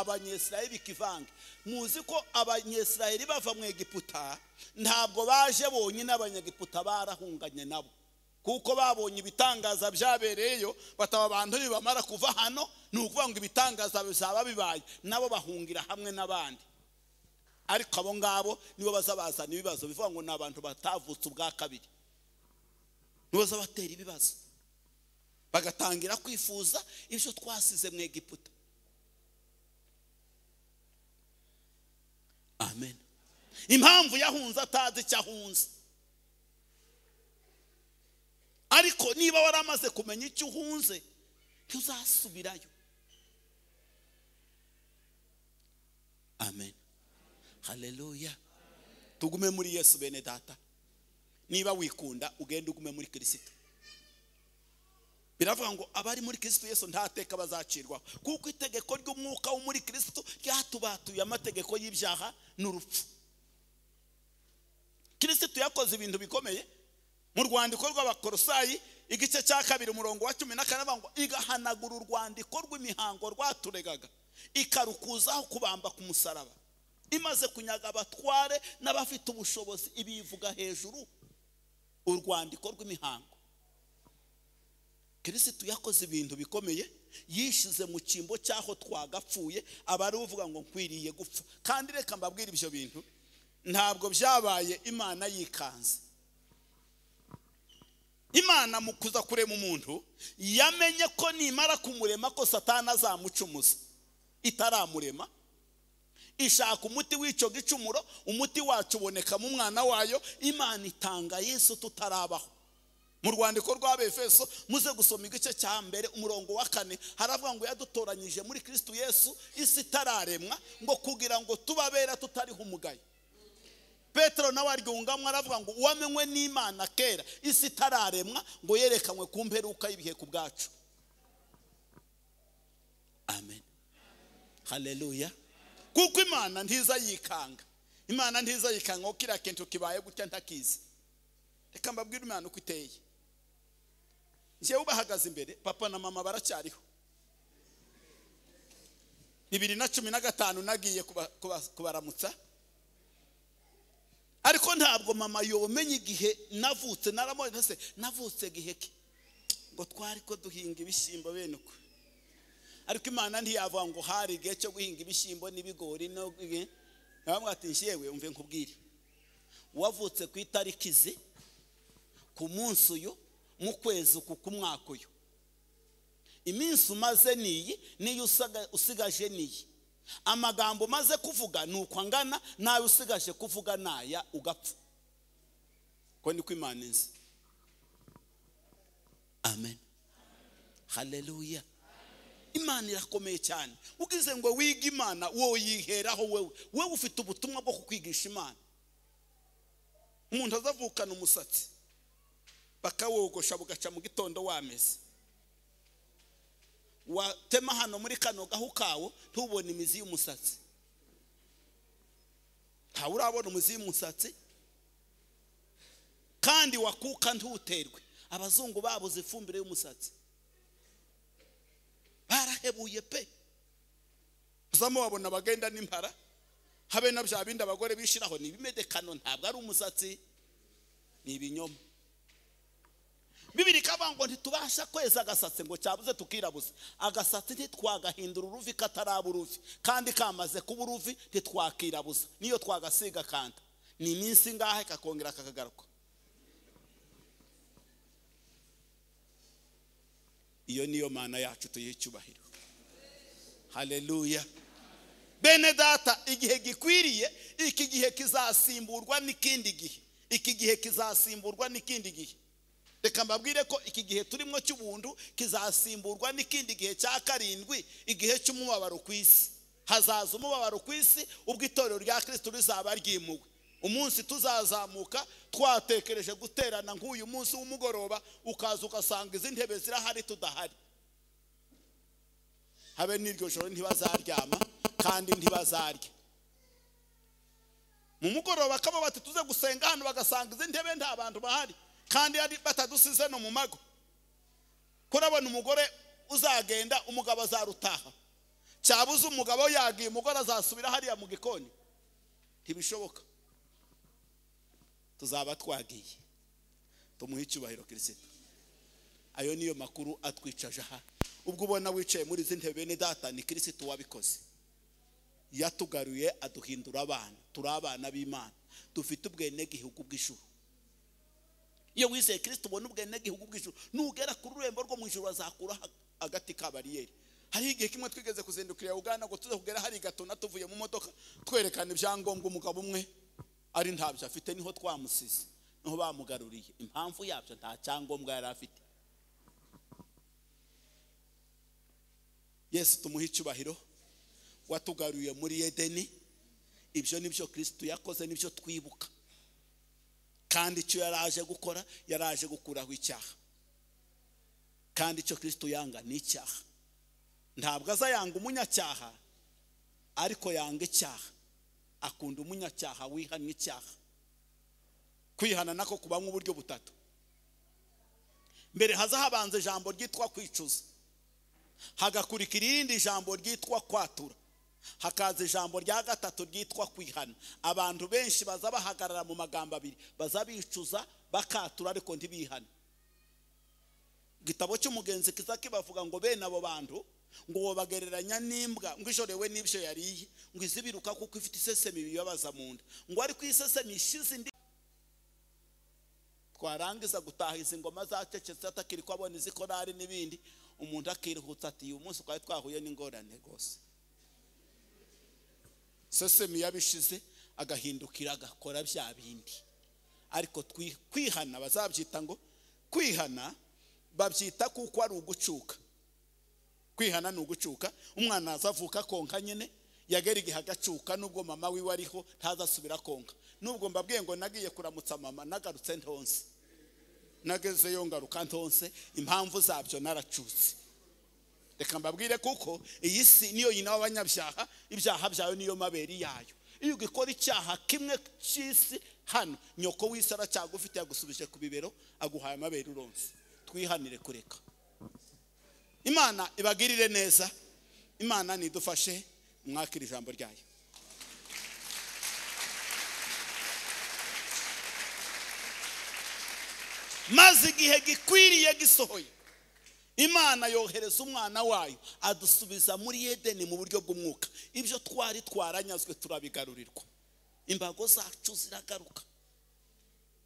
Abanyesirayire bikivange muzi ko abanyesirayire bava mu egiputa ntabwo baje bonyine abanyegiputa barahunganye nabo. Kuko babonye ibitangaza byabereyeyo bataba abantu nibamara kuva hano ni ukuvuga ngo ibitangaza bizaba bibaye. Nabo bahungira hamwe n'abandi. Ariko abo ngabo nibo baza bazana ibibazo bivuga ngo ni abantu batavutse ubwa kabiri. Nibo batera ibibazo. Bagatangira kwifuza ibyo twasize mu egiputa. Amen. Impamvu yahunze atazi icyo ahunze. Ariko niba waramaze kumenya icyo uhunze ntuzasubirayo. Amen. Haleluya tugume muri yesu bene data. Niba wikunda ugende ugume muri kirisito biravuga ngo abari muri kirisito yesu ntateka bazacirwaho. Kuko itegeko ry'umwuka wo muri kirisito ryatubatuye. Amategeko y'ibyaha n'urupfu kirisito yakoze ibintu bikomeye. Mu rwandiko rw'abakorosayi igice cya kabiri umurongo wa cumi na kane ngo igahanagura urwandiko rw'imihango rwaturegaga ikarukuzaho kubamba ku musaraba. Imaze kunyaga abatware n'abafite ubushobozi ibivuga hejuru. Urwandiko rw'imihango. Kirisitu yakoze ibintu bikomeye yishize mu cyimbo cy'aho twagapfuye aba ari uvuga ngo nkwiriye gupfa. Kandi reka mbabwire ibyo bintu ntabwo byabaye imana yikanze. Imana mu kuza kurema umuntu yamenye ko nimara kumurema ko satana azamucumuza itaramurema. Ishaka umuti w'icyo gicumuro umuti wacu uboneka mu mwana wayo imana itanga yesu tutarabaho. Mu rwandiko rw'abefeso muze gusoma igice cya mbere umurongo wa kane. Haravuga ngo yadutoranyije muri kirisitu yesu isi itararemwa ngo kugira ngo tubabera tutariho umugayo. Petero nawe aryungamo aravuga ngo uwamenywe n'imana kera isi itararemwa ngo yerekanwe ku mperuka y'ibihe ku bwacu. Amen. Haleluya kuko imana ntiza yikanga. Imana ntiza yikanga ko kiriya kintu kibaye gutya ntakizi. Reka mbabwire imana uko iteye. Njyewe ubahagaze imbere papa na mama baracyariho. Bibiri na cumi na gatanu nagiye kubaramutsa. Ariko ntabwo mama yomenye igihe navutse naramubona se navutse gihe ki? Ngo twari ko duhinga ibishyimbo bene uko ariko imana ntiyavuga ngo hari igihe cyo guhinga ibishyimbo n'ibigori ati yewe umve nkubwire. Wavutse ku itariki izi ku munsi uyu mu kwezi uku ku mwaka uyu. Iminsi umaze niyi n'iyo usigaje niyi. Amagambo umaze kuvuga ni uko angana nawe usigaje kuvuga naya ugapfa. Ko niko imana izi amen. Haleluya imana irakomeye cyane. Ugize ngo wige imana wowe yiheraho wewe. Wewe ufite ubutumwa bwo kukwigisha imana. Umuntu azavukana umusatsi. Bakawogosha bugaca mu gitondo wameze watema hano muri kano gahu kawo imizi y'umusatsi. Ntawe urabona umuzi y'umusatsi? Kandi wakuka ntuterwe. Abazungu babuze ifumbire y'umusatsi. Barahebuye pe. Uzamo babona bagenda n'impara? Habe na bya bindi abagore bishyiraho ni ibimedekano ntabwo ari umusatsi ni ibinyoma. Bibiri ikavuga ngo ntitubasha kweza agasatsi ngo cyabuze tukirabuza agasatsi ntitwagahindura uruvi kataraba uruvi. Kandi kamaze kuba uruvi ntitwakirabuza niyo twagasiga kanda. Ni iminsi ngahe kakongera kakagaruka? Iyo niyo mana yacu tuyiha icyubahiro haleluya bene data igihe gikwiriye iki gihe kizasimburwa n'ikindi gihe. Iki gihe kizasimburwa n'ikindi gihe. Reka mbabwire ko iki gihe turimo cy'ubuntu kizasimburwa n'ikindi gihe cya karindwi igihe cy'umubabaro ku isi. Hazaza umubabaro ku isi ubwo itorero rya kirisito rizaba ryimuwe. Umunsi tuzazamuka twatekereje guterana nk'uyu munsi w'umugoroba ukaza ugasanga izi ntebe zirahari tudahari. Habe n'iryo joro ntibazaryama kandi ntibazarya mu mugoroba bakaba bati tuze gusenga hano bagasanga izi ntebe nta bantu bahari. Kandi batadusize no mu mago. Kurabona umugore uzagenda umugabo azarutaha. Cyabuze umugabo yagiye umugore azasubira hariya mu gikoni. Ntibishoboka. Tuzaba twagiye. Tumuhe icyubahiro kirisita ayo niyo makuru atwicaje aha ubwo ubona wicaye muri izi ntebe bene data ni kirisita wabikoze. Yatugaruye aduhindura abana. Turi abana b'imana. Dufite ubwenegihugu bw'ijuru. Iyo wizeye kirisita ubona ubwenegihugu bw'ijuru nugera ku rurembo rwo mu ijuru azakuraho agati ka bariyeri hariho igihe kimwe twigeze kuzindukira uganda ngo tuze kugera hari gatuna tuvuye mu modoka twerekana ibyangombwa umugabo umwe ari ntabyo afite ni ho twamusize ni ho bamugaruriye impamvu yabyo nta cyangombwa yari afite yesu tumuhe icyubahiro watugaruye muri edeni ibyo ni byo kirisito yakoze ni byo twibuka kandi icyo yari aje gukora yari aje gukuraho icyaha. Kandi icyo kirisito yanga ni icyaha. Ntabwo aza yanga umunyacyaha ariko yanga icyaha. Akunda umunyacyaha wihannye icyaha kwihana nako kubamo uburyo butatu. Mbere haza habanza ijambo ryitwa kwicuza. Hagakurikira irindi jambo ryitwa kwatura. Hakaza ijambo rya gatatu ryitwa kwihana. Abantu benshi baza bahagarara mu magambo abiri. Baza bicuza bakatura ariko ntibihane. Igitabo cy'umugenzi kiza kibavuga ngo bene abo bantu ngo bagereranya n'imbwa ngo ijorewe n'ibyo yariye ngo izibiruka kuko ifite isesemi bibabaza mu nda. Ngo ariko isesemi ishize indi twarangiza gutaha izi ngoma zacecetse atakiri ko abona izi korari n'ibindi umuntu akiruhutsa ati uyu munsi twari twahuye n'ingorane rwose. Sesemi yabishize agahindukira agakora bya bindi. Ariko kwihana bazabyita ngo kwihana babyita kuko ari ugucuka. Kwihana ni ugucuka. Umwana azavuka konka nyine yagera igihe agacuka nubwo mama wiwe ariho ntazasubira konka. Nubwo mbabwiye ngo nagiye kuramutsa mama nagarutse ntonse nagezeyo ngaruka ntonse impamvu zabyo naracutse. Reka mbabwire kuko iyi si niyo nyina w'abanyabyaha ibyaha byawe niyo maberi yayo. Iyo ugikora icyaha kimwe cy'isi hano nyoko w'isi aracyagufite yagusubije ku bibero aguhaye amabere uronse. Twihanire kureka. Imana ibagirire neza imana nidufashe mwakira ijambo ryayo. Maze igihe gikwiriye gisohoye imana yohereza umwana wayo adusubiza muri edeni mu buryo bw'umwuka. Ibyo twari twaranyazwe turabigarurirwa. Imbago zacu ziragaruka.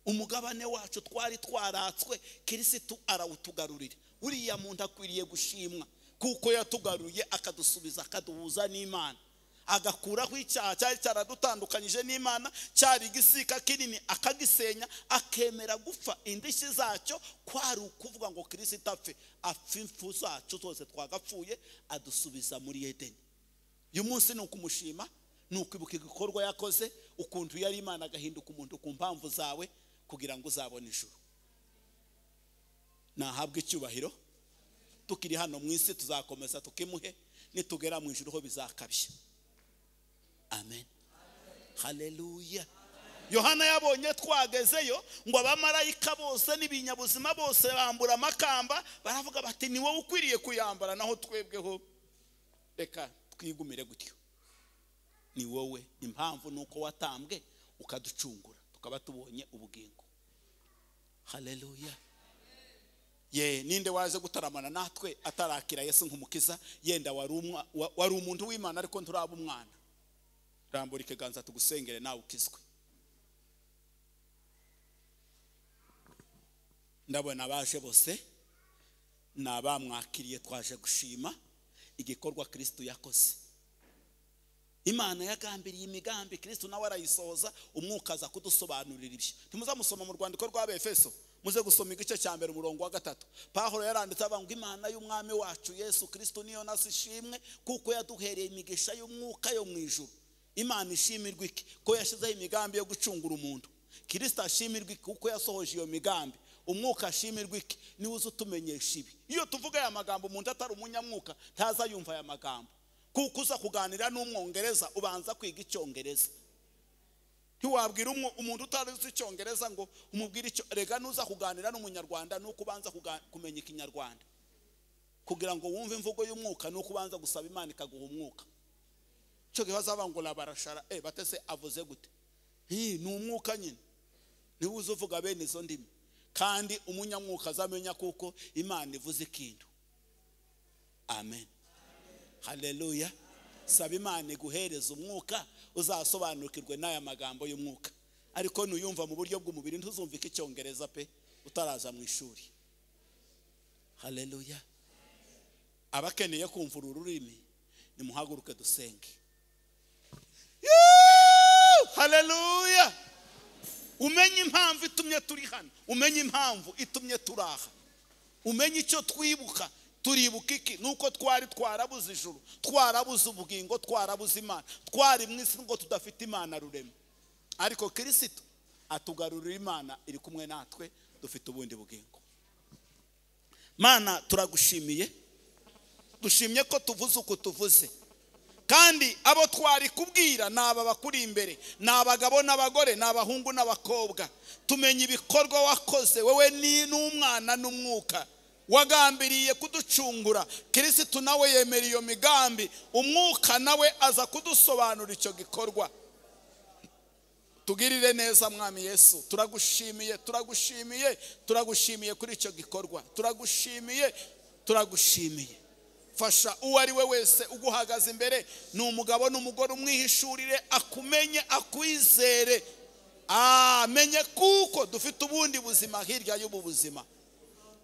Umugabane wacu twari twaratswe kirisitu arawutugarurira. Uriya muntu akwiriye gushimwa kuko yatugaruye akadusubiza akaduhuza n'imana. Agakuraho icyaha cyari cyaradutandukanyije n'imana cyari igisika kinini akagisenya akemera gupfa indishyi zacyo kwari ukuvuga ngo kirisita apfe apfa impfu zacu zose twagapfuye adusubiza muri edeni. Uyu munsi ni ukumushima ni ukwibuka igikorwa yakoze ukuntu yari imana agahinduka umuntu ku mpamvu zawe kugira ngo uzabone ijuru. Nahabwe icyubahiro tukiri hano mu isi tuzakomeza tukimuhe nitugera mu ijuru ho bizakabye amen. Haleluya yohana yabonye twagezeyo ngo abamarayika bose n'ibinyabuzima bose bambura amakamba baravuga bati ni wowe ukwiriye kuyambara naho twebweho. Reka twigumire gutyo. Ni wowe. Impamvu ni uko watambwe ukaducungura. Tukaba tubonye ubugingo. Haleluya ye ninde waje gutaramana natwe atarakira yesu nk'umukiza? Yenda wari umuntu w'imana ariko nturaba umwana. Rambura ikiganza tugusengere nawe ukizwe. Ndabona abaje bose ni abamwakiriye twaje gushima igikorwa kirisitu yakoze. Imana yagambiriye imigambi kirisitu nawe arayisohoza umwuka aza kudusobanurira ibyo. Ntimuzamusoma mu rwandiko rw'abefeso muze gusoma igice cya mbere umurongo wa gatatu. Pahoro yaranditse avuga ngo imana y'umwami wacu yesu kirisitu niyo nasi ishimwe kuko yaduhereye imigisha y'umwuka yo mu ijuru. Imana ishimirwa iki? Ko yashyizeho imigambi yo gucungura umuntu. Kirisita ashimirwa iki? Kuko yasohoje iyo migambi. Umwuka ashimirwa iki? Niwe uzi utumenyesha ibi. Iyo tuvuga aya magambo umuntu atari umunyamwuka ntaza yumva aya magambo. Kuko uza kuganira n'umwongereza ubanza kwiga icyongereza. Ntiwabwira umu- umuntu utari uzi icyongereza ngo umubwire icyo. Rega nuza kuganira n'umunyarwanda ni uko ubanza kumenya ikinyarwanda. Kugira ngo wumve imvugo y'umwuka ni uko ubanza gusaba imana ikaguha umwuka. Icyo gihe bazaba ngo labarashara eh batese avuze gute? Hi, ni umwuka nyine. Niwe uzi uvuga bene izo ndimi. Kandi umunyamwuka azamenya kuko imana ivuze ikintu. Amen. Haleluya saba imana iguhereza umwuka uzasobanukirwe n'aya magambo y'umwuka. Ariko nuyumva mu buryo bw'umubiri ntuzumvike icyongereza pe utaraza mu ishuri. Haleluya abakeneye kumva uru rurimi nimuhaguruke dusenge. Haleluya umenye impamvu itumye turi hano. Umenye impamvu itumye turi aha. Umenye icyo twibuka. Turibuka iki? Nuko twari twarabuze ijuru twarabuze ubugingo twarabuze imana. Twari mu isi ngo tudafite imana rurema. Ariko kirisito atugarurira imana iri kumwe natwe dufite ubundi bugingo. Mana turagushimiye. Dushimye ko tuvuze uko tuvuze. Kandi abo twari kubwira ni aba bakuri imbere. Ni abagabo n'abagore ni abahungu n'abakobwa tumenya ibikorwa wakoze wowe n'umwana n'umwuka wagambiriye kuducungura. Kirisitu nawe yemera iyo migambi. Umwuka nawe aza kudusobanura icyo gikorwa. Tugirire neza mwami yesu. Turagushimiye turagushimiye turagushimiye kuri icyo gikorwa. Turagushimiye turagushimiye. Fasha uwo ari we wese uguhagaze imbere ni umugabo n'umugore umwihishurire akumenye akwizere. Amenye kuko dufite ubundi buzima hirya y'ubu buzima.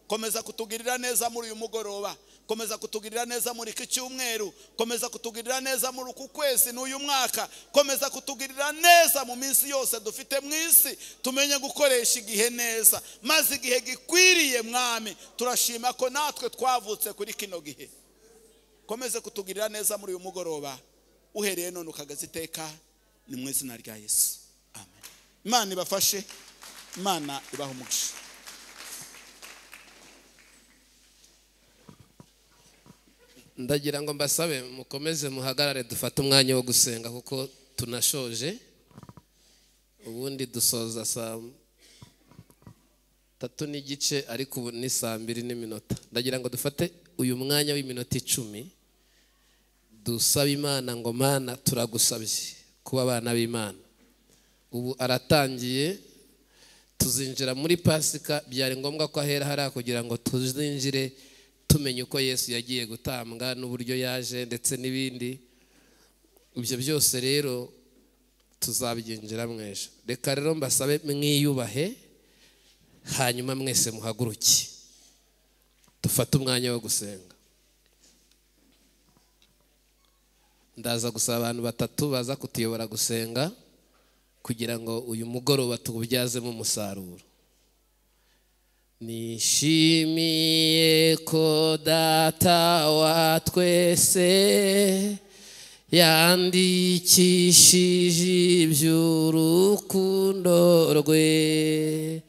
Komeza kutugirira neza muri uyu mugoroba. Komeza kutugirira neza muri iki cyumweru. Komeza kutugirira neza muri uku kwezi n'uyu mwaka. Komeza kutugirira neza mu minsi yose dufite mu isi. Tumenye gukoresha igihe neza. Maze igihe gikwiriye mwami turashima ko natwe twavutse kuri kino gihe komeze kutugirira neza muri uyu mugoroba. Uhereye none ukagaza iteka ni mu izina rya yesu. Amen. Imana ibafashe imana ibaha umugisha. Ndagira ngo mbasabe mukomeze muhagarare dufate umwanya wo gusenga kuko tunashoje. Ubundi dusoza saa tatu n'igice ariko ubu ni saa mbiri n'iminota. Ndagira ngo dufate uyu mwanya w'iminota icumi dusaba imana ngo mana turagusabye kuba abana b'imana. Ubu aratangiye tuzinjira muri pasika byari ngombwa ko ahera hariya kugira ngo tuzinjire tumenya uko yesu yagiye gutambwa n'uburyo yaje ndetse n'ibindi. Ibyo byose rero tuzabyinjiramo ejo. Reka rero mbasabe mwiyubahe hanyuma mwese muhaguruke. Dufate umwanya wo gusenga. Ndaza gusaba abantu batatu baza kutuyobora gusenga kugira ngo uyu mugoroba tuwubyazemo umusaruro. Nishimiye ko data wa twese yandikishije iby'urukundo rwe.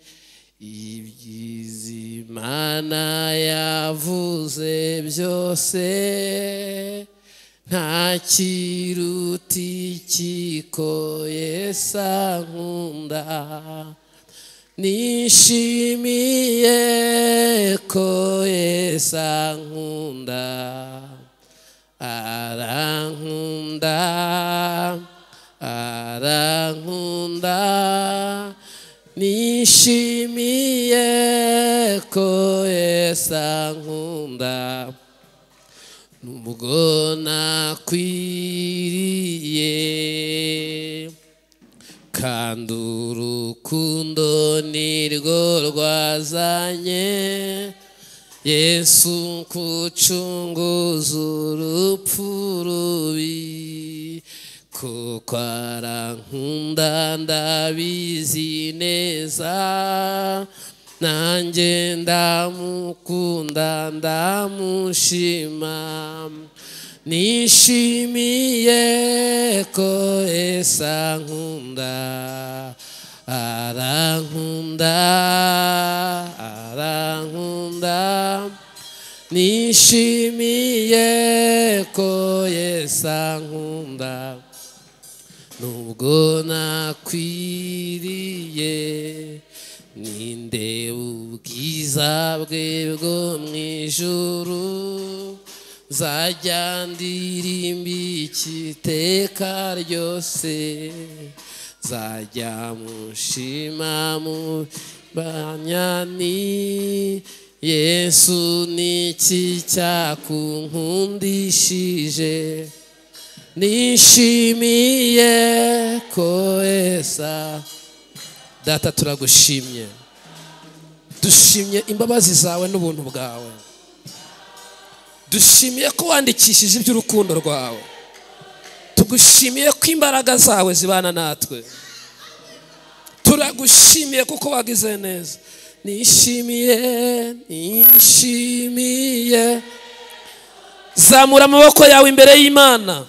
Iby'izimana yavuze byose nta kiruta ikiko nishimiye ko yesa nkunda arankunda arankunda. Nishimiye ko yesa nkunda nubwo nakwiriye. Kandi urukundo nirwo rwazanye. Yesu kucunguza urupfu rubi. Kuko arankunda ndabizi neza nanjye ndamukunda ndamushima nishimiye ko esa nkunda arankunda arankunda. Nishimiye ko yesa nkunda. Nubwo nakwiriye ninde ubwiza bwe bwo mu ijuru nzajya ndirimba ikiteka ryose nzajya mushima mu banyani yesu niki cyakunkundishije nishimiye ko esa data turagushimye. Dushimye imbabazi zawe n'ubuntu bwawe. Dushimiye ko wandikishije iby'urukundo rwawe. Tugushimiye ko imbaraga zawe zibana natwe. Turagushimiye kuko wagize neza. Nishimiye nishimiye. Zamura amaboko yawe imbere y'imana.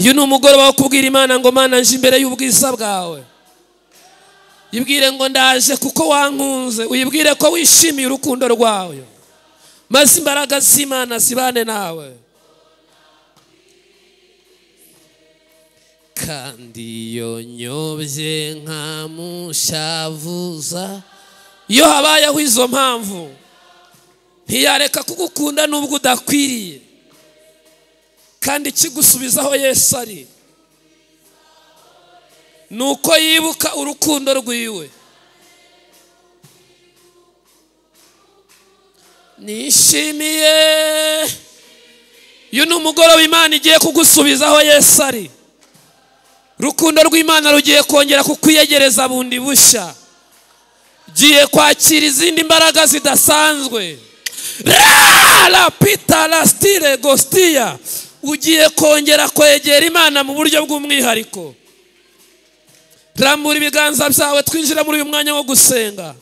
Uyu ni umugoroba wo kubwira imana ngo mana nje imbere y'ubwiza bwawe. Yibwire ngo ndaje kuko wankunze. Uyibwire ko wishimiye urukundo rwawe. Maze imbaraga z'imana zibane nawe. Kandi iyo nyobye nkamushavuza iyo habayeho izo mpamvu ntiyareka kugukunda n'ubwo udakwiriye. Kandi kigusubizaho Yesu ari. Ni uko yibuka urukundo rwiwe. Nishimiye. Uyu ni umugoroba imana igiye kugusubizaho Yesu ari. Urukundo rw'imana rugiye kongera kukwiyegereza bundi bushya. Ugiye kwakira izindi mbaraga zidasanzwe. La pita la stile gositiya ugiye kongera kwegera imana mu buryo bw'umwihariko. Rambura ibiganza byawe twinjira muri uyu mwanya wo gusenga.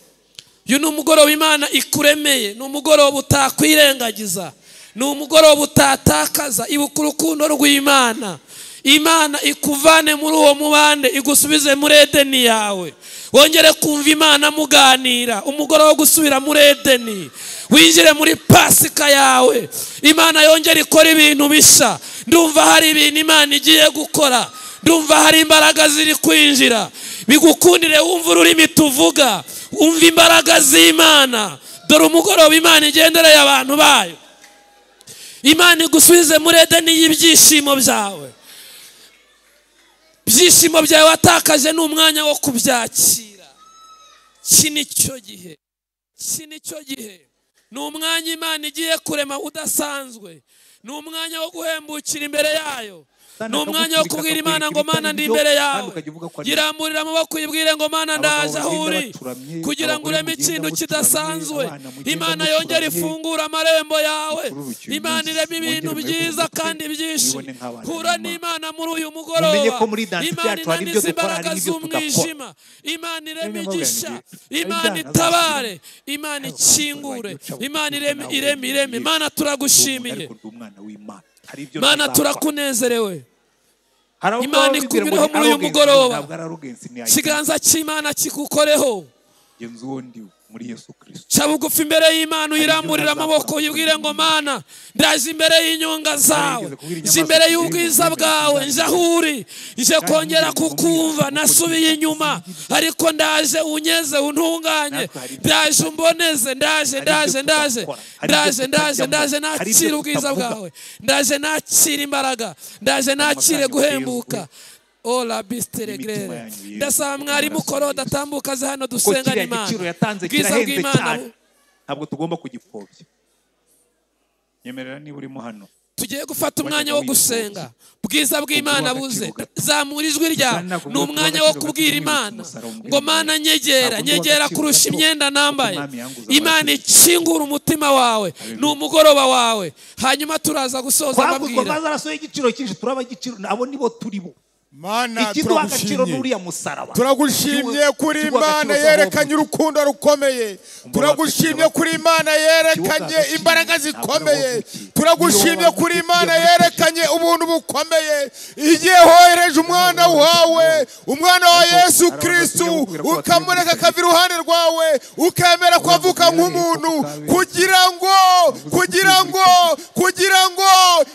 Uyu ni umugoroba imana ikuremeye ni umugoroba utakwirengagiza ni umugoroba utatakaza. Ibuka urukundo rw'imana. Imana ikuvane muri uwo mubande igusubize muri edeni yawe. Wongere kumva imana muganira umugoroba wo gusubira muri edeni. Winjire muri pasika yawe. Imana yongere ikora ibintu bisha ndumva hari ibintu imana igiye gukora. Ndumva hari imbaraga ziri kwinjira. Bigukundire wumva ururimi tuvuga. Wumva imbaraga z'imana. Dore umugoroba imana igendereye abantu bayo. Imana igusubize muri edeni y'ibyishimo byawe. Ibyishimo byawe watakaje ni umwanya wo kubyakira. Iki ni cyo gihe. Iki ni cyo gihe. Ni umwanya imana igiye kurema udasanzwe. Ni umwanya wo guhembukira imbere yayo. Kandi ni umwanya wo kubwira imana ngo mana ndi imbere yawe. yiramburira amaboko uyibwire ngo mana ndaje aho uri. kugira ngo ureme ikintu kidasanzwe. imana mucuramye, yongera ifungura amarembo yawe. imana irema ibintu byiza kandi byinshi. hura n'imana muri uyu mugoroba. Imana hari imbaraga z'umwijima. imana mpamvu igisha. imana itabare. imana ikingure. imana ireme ireme uri ireme Yesu. mana Ndi umuntu turagushimiye. Mana turakunezerewe. Imana ikubireho muri uyu mugoroba. ikiganza cy'imana kigukoreho Muri Yesu Kristo. ca bugufi imbere y'imana uyiramburira amaboko uyibwire ngo mana ndaje imbere y'inyonga zawe. nje imbere y'ubwiza bwawe. Nje aho uri nje kongera kukumva nasubiye inyuma. ariko ndaje unyeze untunganye. Ndaje umboneze. Ndaje ndaje ndaje ndaje ndaje ndaje nakira ubwiza bwawe. Ndaje nakira imbaraga. Ndaje nakire guhembuka. Ola bisiteregrere ndasaba mwarimu korode atambuka aze hano dusengane imana giciro kirahenze bw'imana. ntabwo tugomba kugipfobya. Nyemerera niba urimo hano. Tugiye gufata umwanya wo gusenga. bwiza bw'imana buze. zamura ijwi ryawe ni umwanya wo kubwira imana ngo mana nyegera. Nyegera kurusha imyenda nambaye. Imana ikingura umutima wawe. Ni umugoroba wawe. Hanyuma turaza gusoza twaguzwe babwira amaraso y'igiciro cyinshi turaba igiciro. Abo nibo turi bo. Mana ikiduha agaciro n'uriya musaraba. Turagushimye kuri imana yerekanye urukundo rukomeye. Turagushimye kuri imana yerekanye imbaraga zikomeye. Turagushimye kuri imana yerekanye ubuntu bukomeye. Igihe wohereje umwana wawe umwana wa yesu kristu ukamureka akava iruhande rwawe ukemera ko avuka nk'umuntu. kugira ngo kugira ngo kugira ngo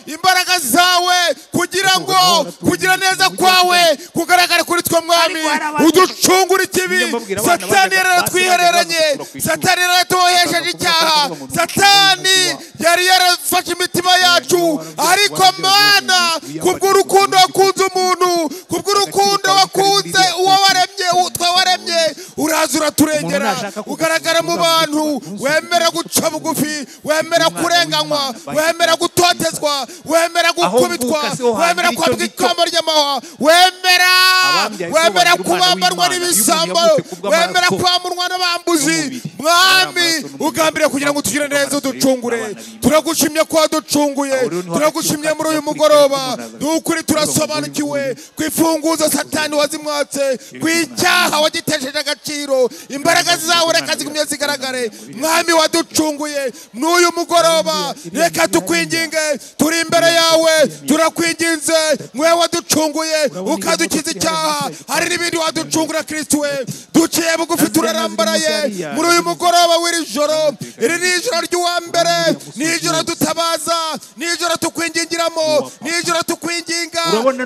imbaraga zawe kugira ngo kugira neza kwawe kugaragare kuri twe mwami. Uducungure ikibi. Satani yaratwihereranye satani yaratubohesheje icyaha. satani yari yarafashe imitima yacu. Ariko mana kubw'urukundo wakunze umuntu kubw'urukundo wakunze uwo waremye utwe waremye uraza uraturengera. ugaragara mu bantu wemera guca bugufi wemera kurenganywa wemera gutotezwa wemera gukubitwa wemera kwambwa ikamba ry'amahwa wemera wemera kubambarwa w'Imana. Iyo umuntu n'ibisambo wemera kwamurwa n'abambuzi mwami Ari amaraso n'umubiri. ugambiriye kugira ngo tugire neza uducungure turagushimye ko waducunguye Aho rero niho turagushimye muri uyu mugoroba ni ukuri turasobanukiwe ku ifunguzo satani wazimwatse ku icyaha wagitesheje agaciro imbaraga zawe reka zigumye zigaragare mwami waducunguye n'uyu mugoroba reka tukwinginge turi imbere yawe turakwinginze mwe waducunguye ukadukiza icyaha. hari n'ibindi waducungura kristo we. Duciye bugufi turarambaraye muri uyu mugoroba w'iri joro iri ni ijoro ry'uwa mbere ni ijoro dutabaza ni ijoro tukwingingiramo ni ijoro tukwinginga.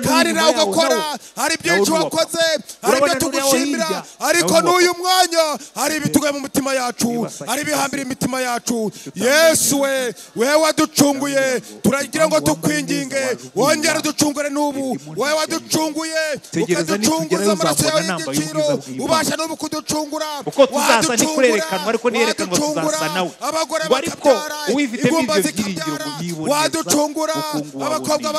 Kandi nawe ugakora. hari byinshi wakoze hari ibyo tugushimira. ariko n'uyu mwanya hari ibitugaye mu mitima yacu hari ibihambira imitima yacu. Yesu we wewe waducunguye. Turagira ngo tukwinginge. wongere uducungure n'ubu. Wowe waducunguye. Tegereza ukaducunguza amaraso yawe y'igiciro ubasha n'ubu kuducungura Uko tuzasa ntikurerekanwa, ariko niyerekanwa tuzasa nawe. Ngo ariko uwifitemo ibyo byiringiro ngo yiboneza waducungura abakobwa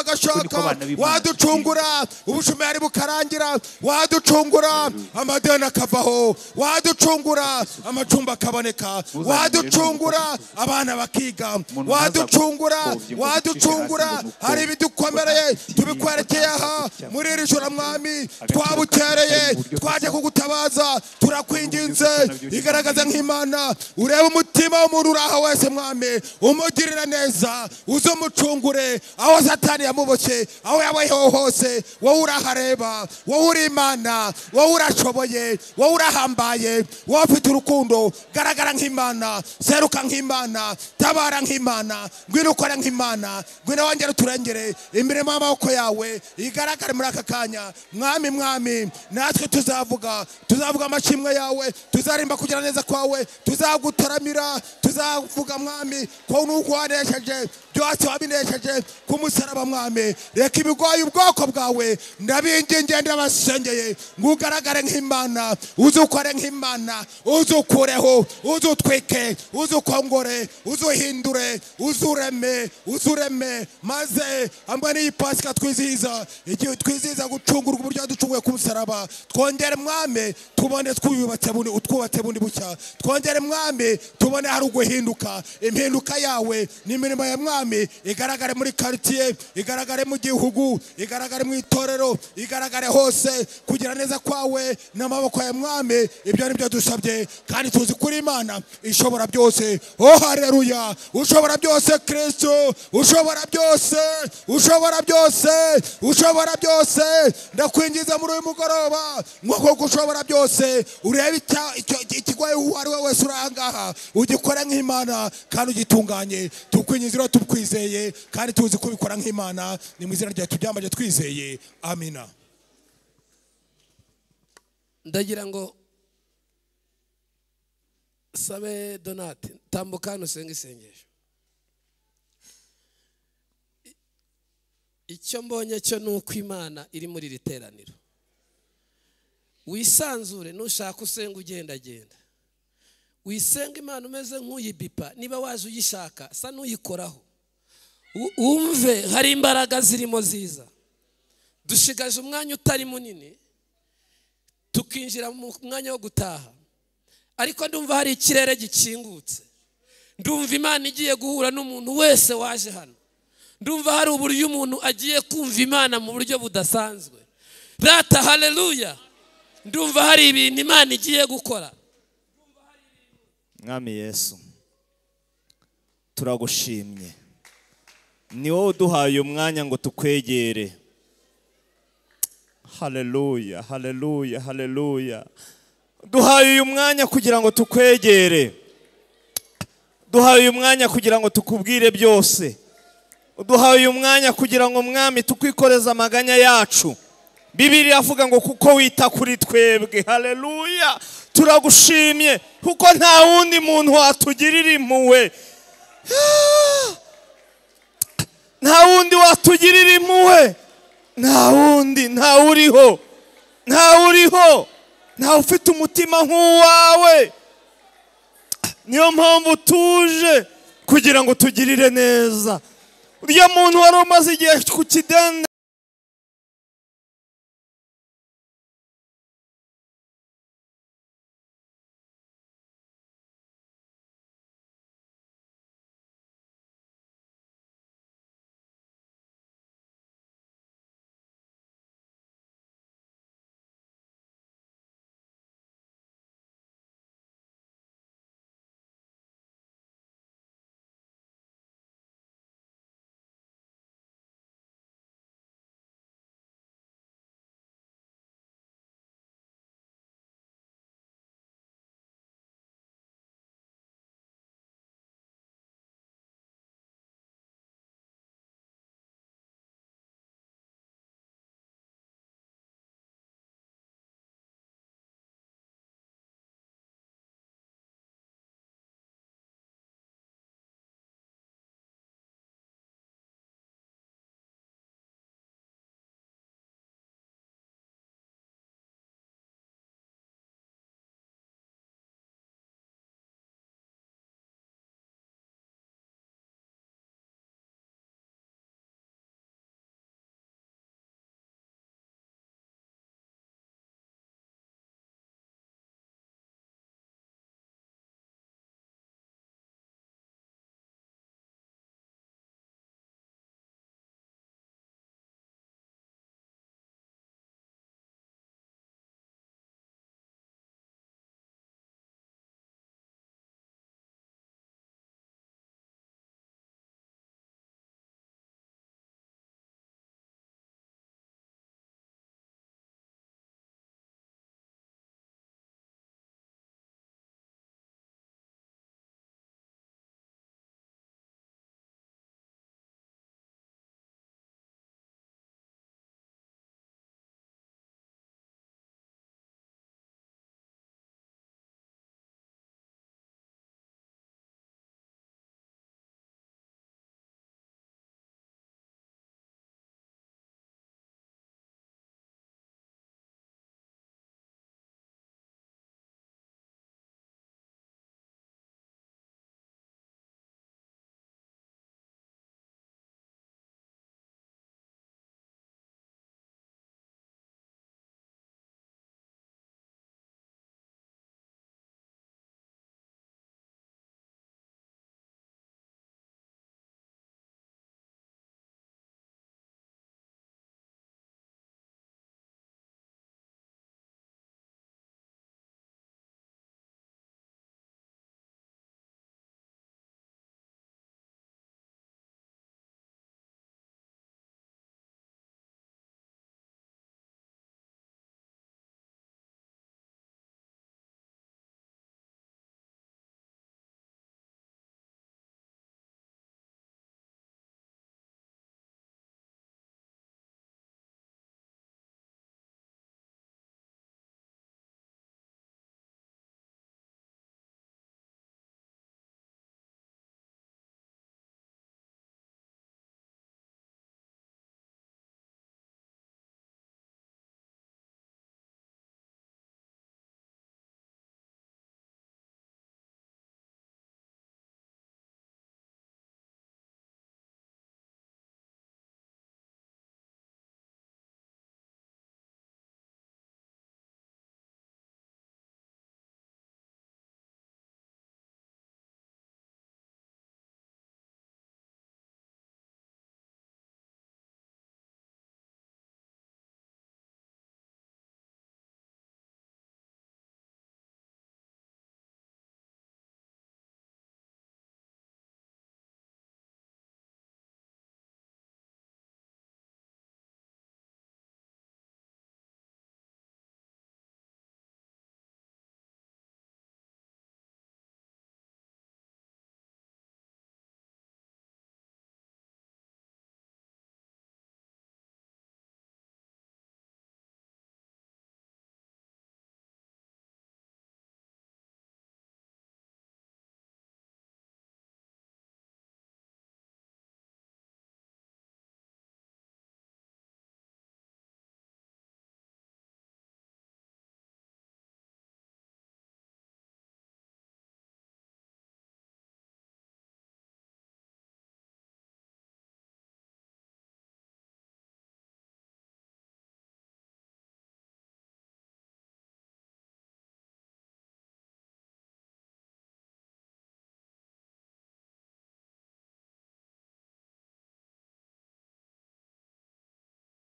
b'Imana waducungura ubushomeri bukarangira waducungura amadeni akavaho waducungura amacumbi akaboneka waducungura abana bakiga waducungura waducungura hari ibidukomereye tubikwerekeye aha muri iri joro mwami twabukereye twaje kugutabaza turakwinginze. Igaragaza nk'imana urebe umutima w'umuntu uri aho wese mwami umugirira neza uze umucungure aho satani yamuboshye aho yabayeho hose wowe urahareba wowe uri imana wowe urashoboye wowe urahambaye wowe ufite urukundo garagara nk'imana seruka nk'imana tabara nk'imana ngwino ukore nk'imana ngwino wongere uturengere imirimo y'amaboko yawe igaragare muri aka kanya. Mwami mwami natwe tuzavuga. Tuzavuga amashimwe yawe. Tuzarimba kugira neza kwawe. Tuzagutaramira tuzavuga mwami ko nuko wanesheje. Byose wabinesheje ku musaraba mwami. Reka ibigoye ubwoko bwawe. Ndabingingiye ndabasengeye ngo ugaragare nk'imana. Uzukore nk'imana. Uzukureho. Uzutwike. Uzukongore uzuhindure. Uzureme. Uzureme. Maze hamwe n'iyi pasika twizihiza. Igihe twizihiza gucungurwa uburyo ducunguye ku musaraba. Twongere mwami tubone bundi utwubatse bundi bushya twongere mwami tubone hari uguhinduka impinduka yawe n'imirimo ya mwami. Igaragare muri karitsiye igaragare mu gihugu igaragare mu itorero igaragare hose kugira neza kwawe n'amaboko ya mwami ibyo ni byo dusabye kandi tuzi kuri imana ishobora byose. Oh hareruya ushobora byose kristo! Ushobora byose! Ushobora byose! Ushobora byose! Ndakwinjiza muri uyu mugoroba nk'uko ushobora byose. Urebe ikigoye uwo ari we wese uri ahangaha ugikore nk'imana kandi ugitunganye. Tukwinjiza rero tukwizeye kandi tuzi kubikora nk'imana. Ni mu izina rya tubyambaje twizeye. Amina ndagira ngo sabe donate tambuka hano usenge isengesho. Icyo mbonye cyo ni uko imana iri muri iri teraniro. Wisanzure nushaka usenga ugendagenda. Wisenga imana umeze nk'uyibipa. Niba waje uyishaka sa n'uyikoraho. Wumve hari imbaraga zirimo ziza. Dushigaje umwanya utari munini tukinjira mu mwanya wo gutaha. Ariko ndumva hari ikirere gikingutse. Ndumva imana igiye guhura n'umuntu wese waje hano. Ndumva hari uburyo umuntu agiye kumva imana mu buryo budasanzwe. Rata haleluya ndumva hari ibintu imana igiye gukora. Mwami yesu turagushimye. Ni wowe uduhaye umwanya ngo tukwegere. Haleluya haleluya haleluya duhaye uyu mwanya kugira ngo tukwegere. Duhaye uyu mwanya kugira ngo tukubwire byose. Duhaye uyu mwanya kugira ngo mwami tukwikoreze amaganya yacu. Bibiri avuga ngo kuko wita kuri twebwe. Haleluya turagushimye kuko nta wundi muntu watugirira impuhwe. Nta wundi watugirira impuhwe. Nta wundi nta uriho nta uriho nta ufite umutima nk'uwawe. Niyo mpamvu tuje kugira ngo tugirire neza. Urya muntu wari umaze igihe ku kidende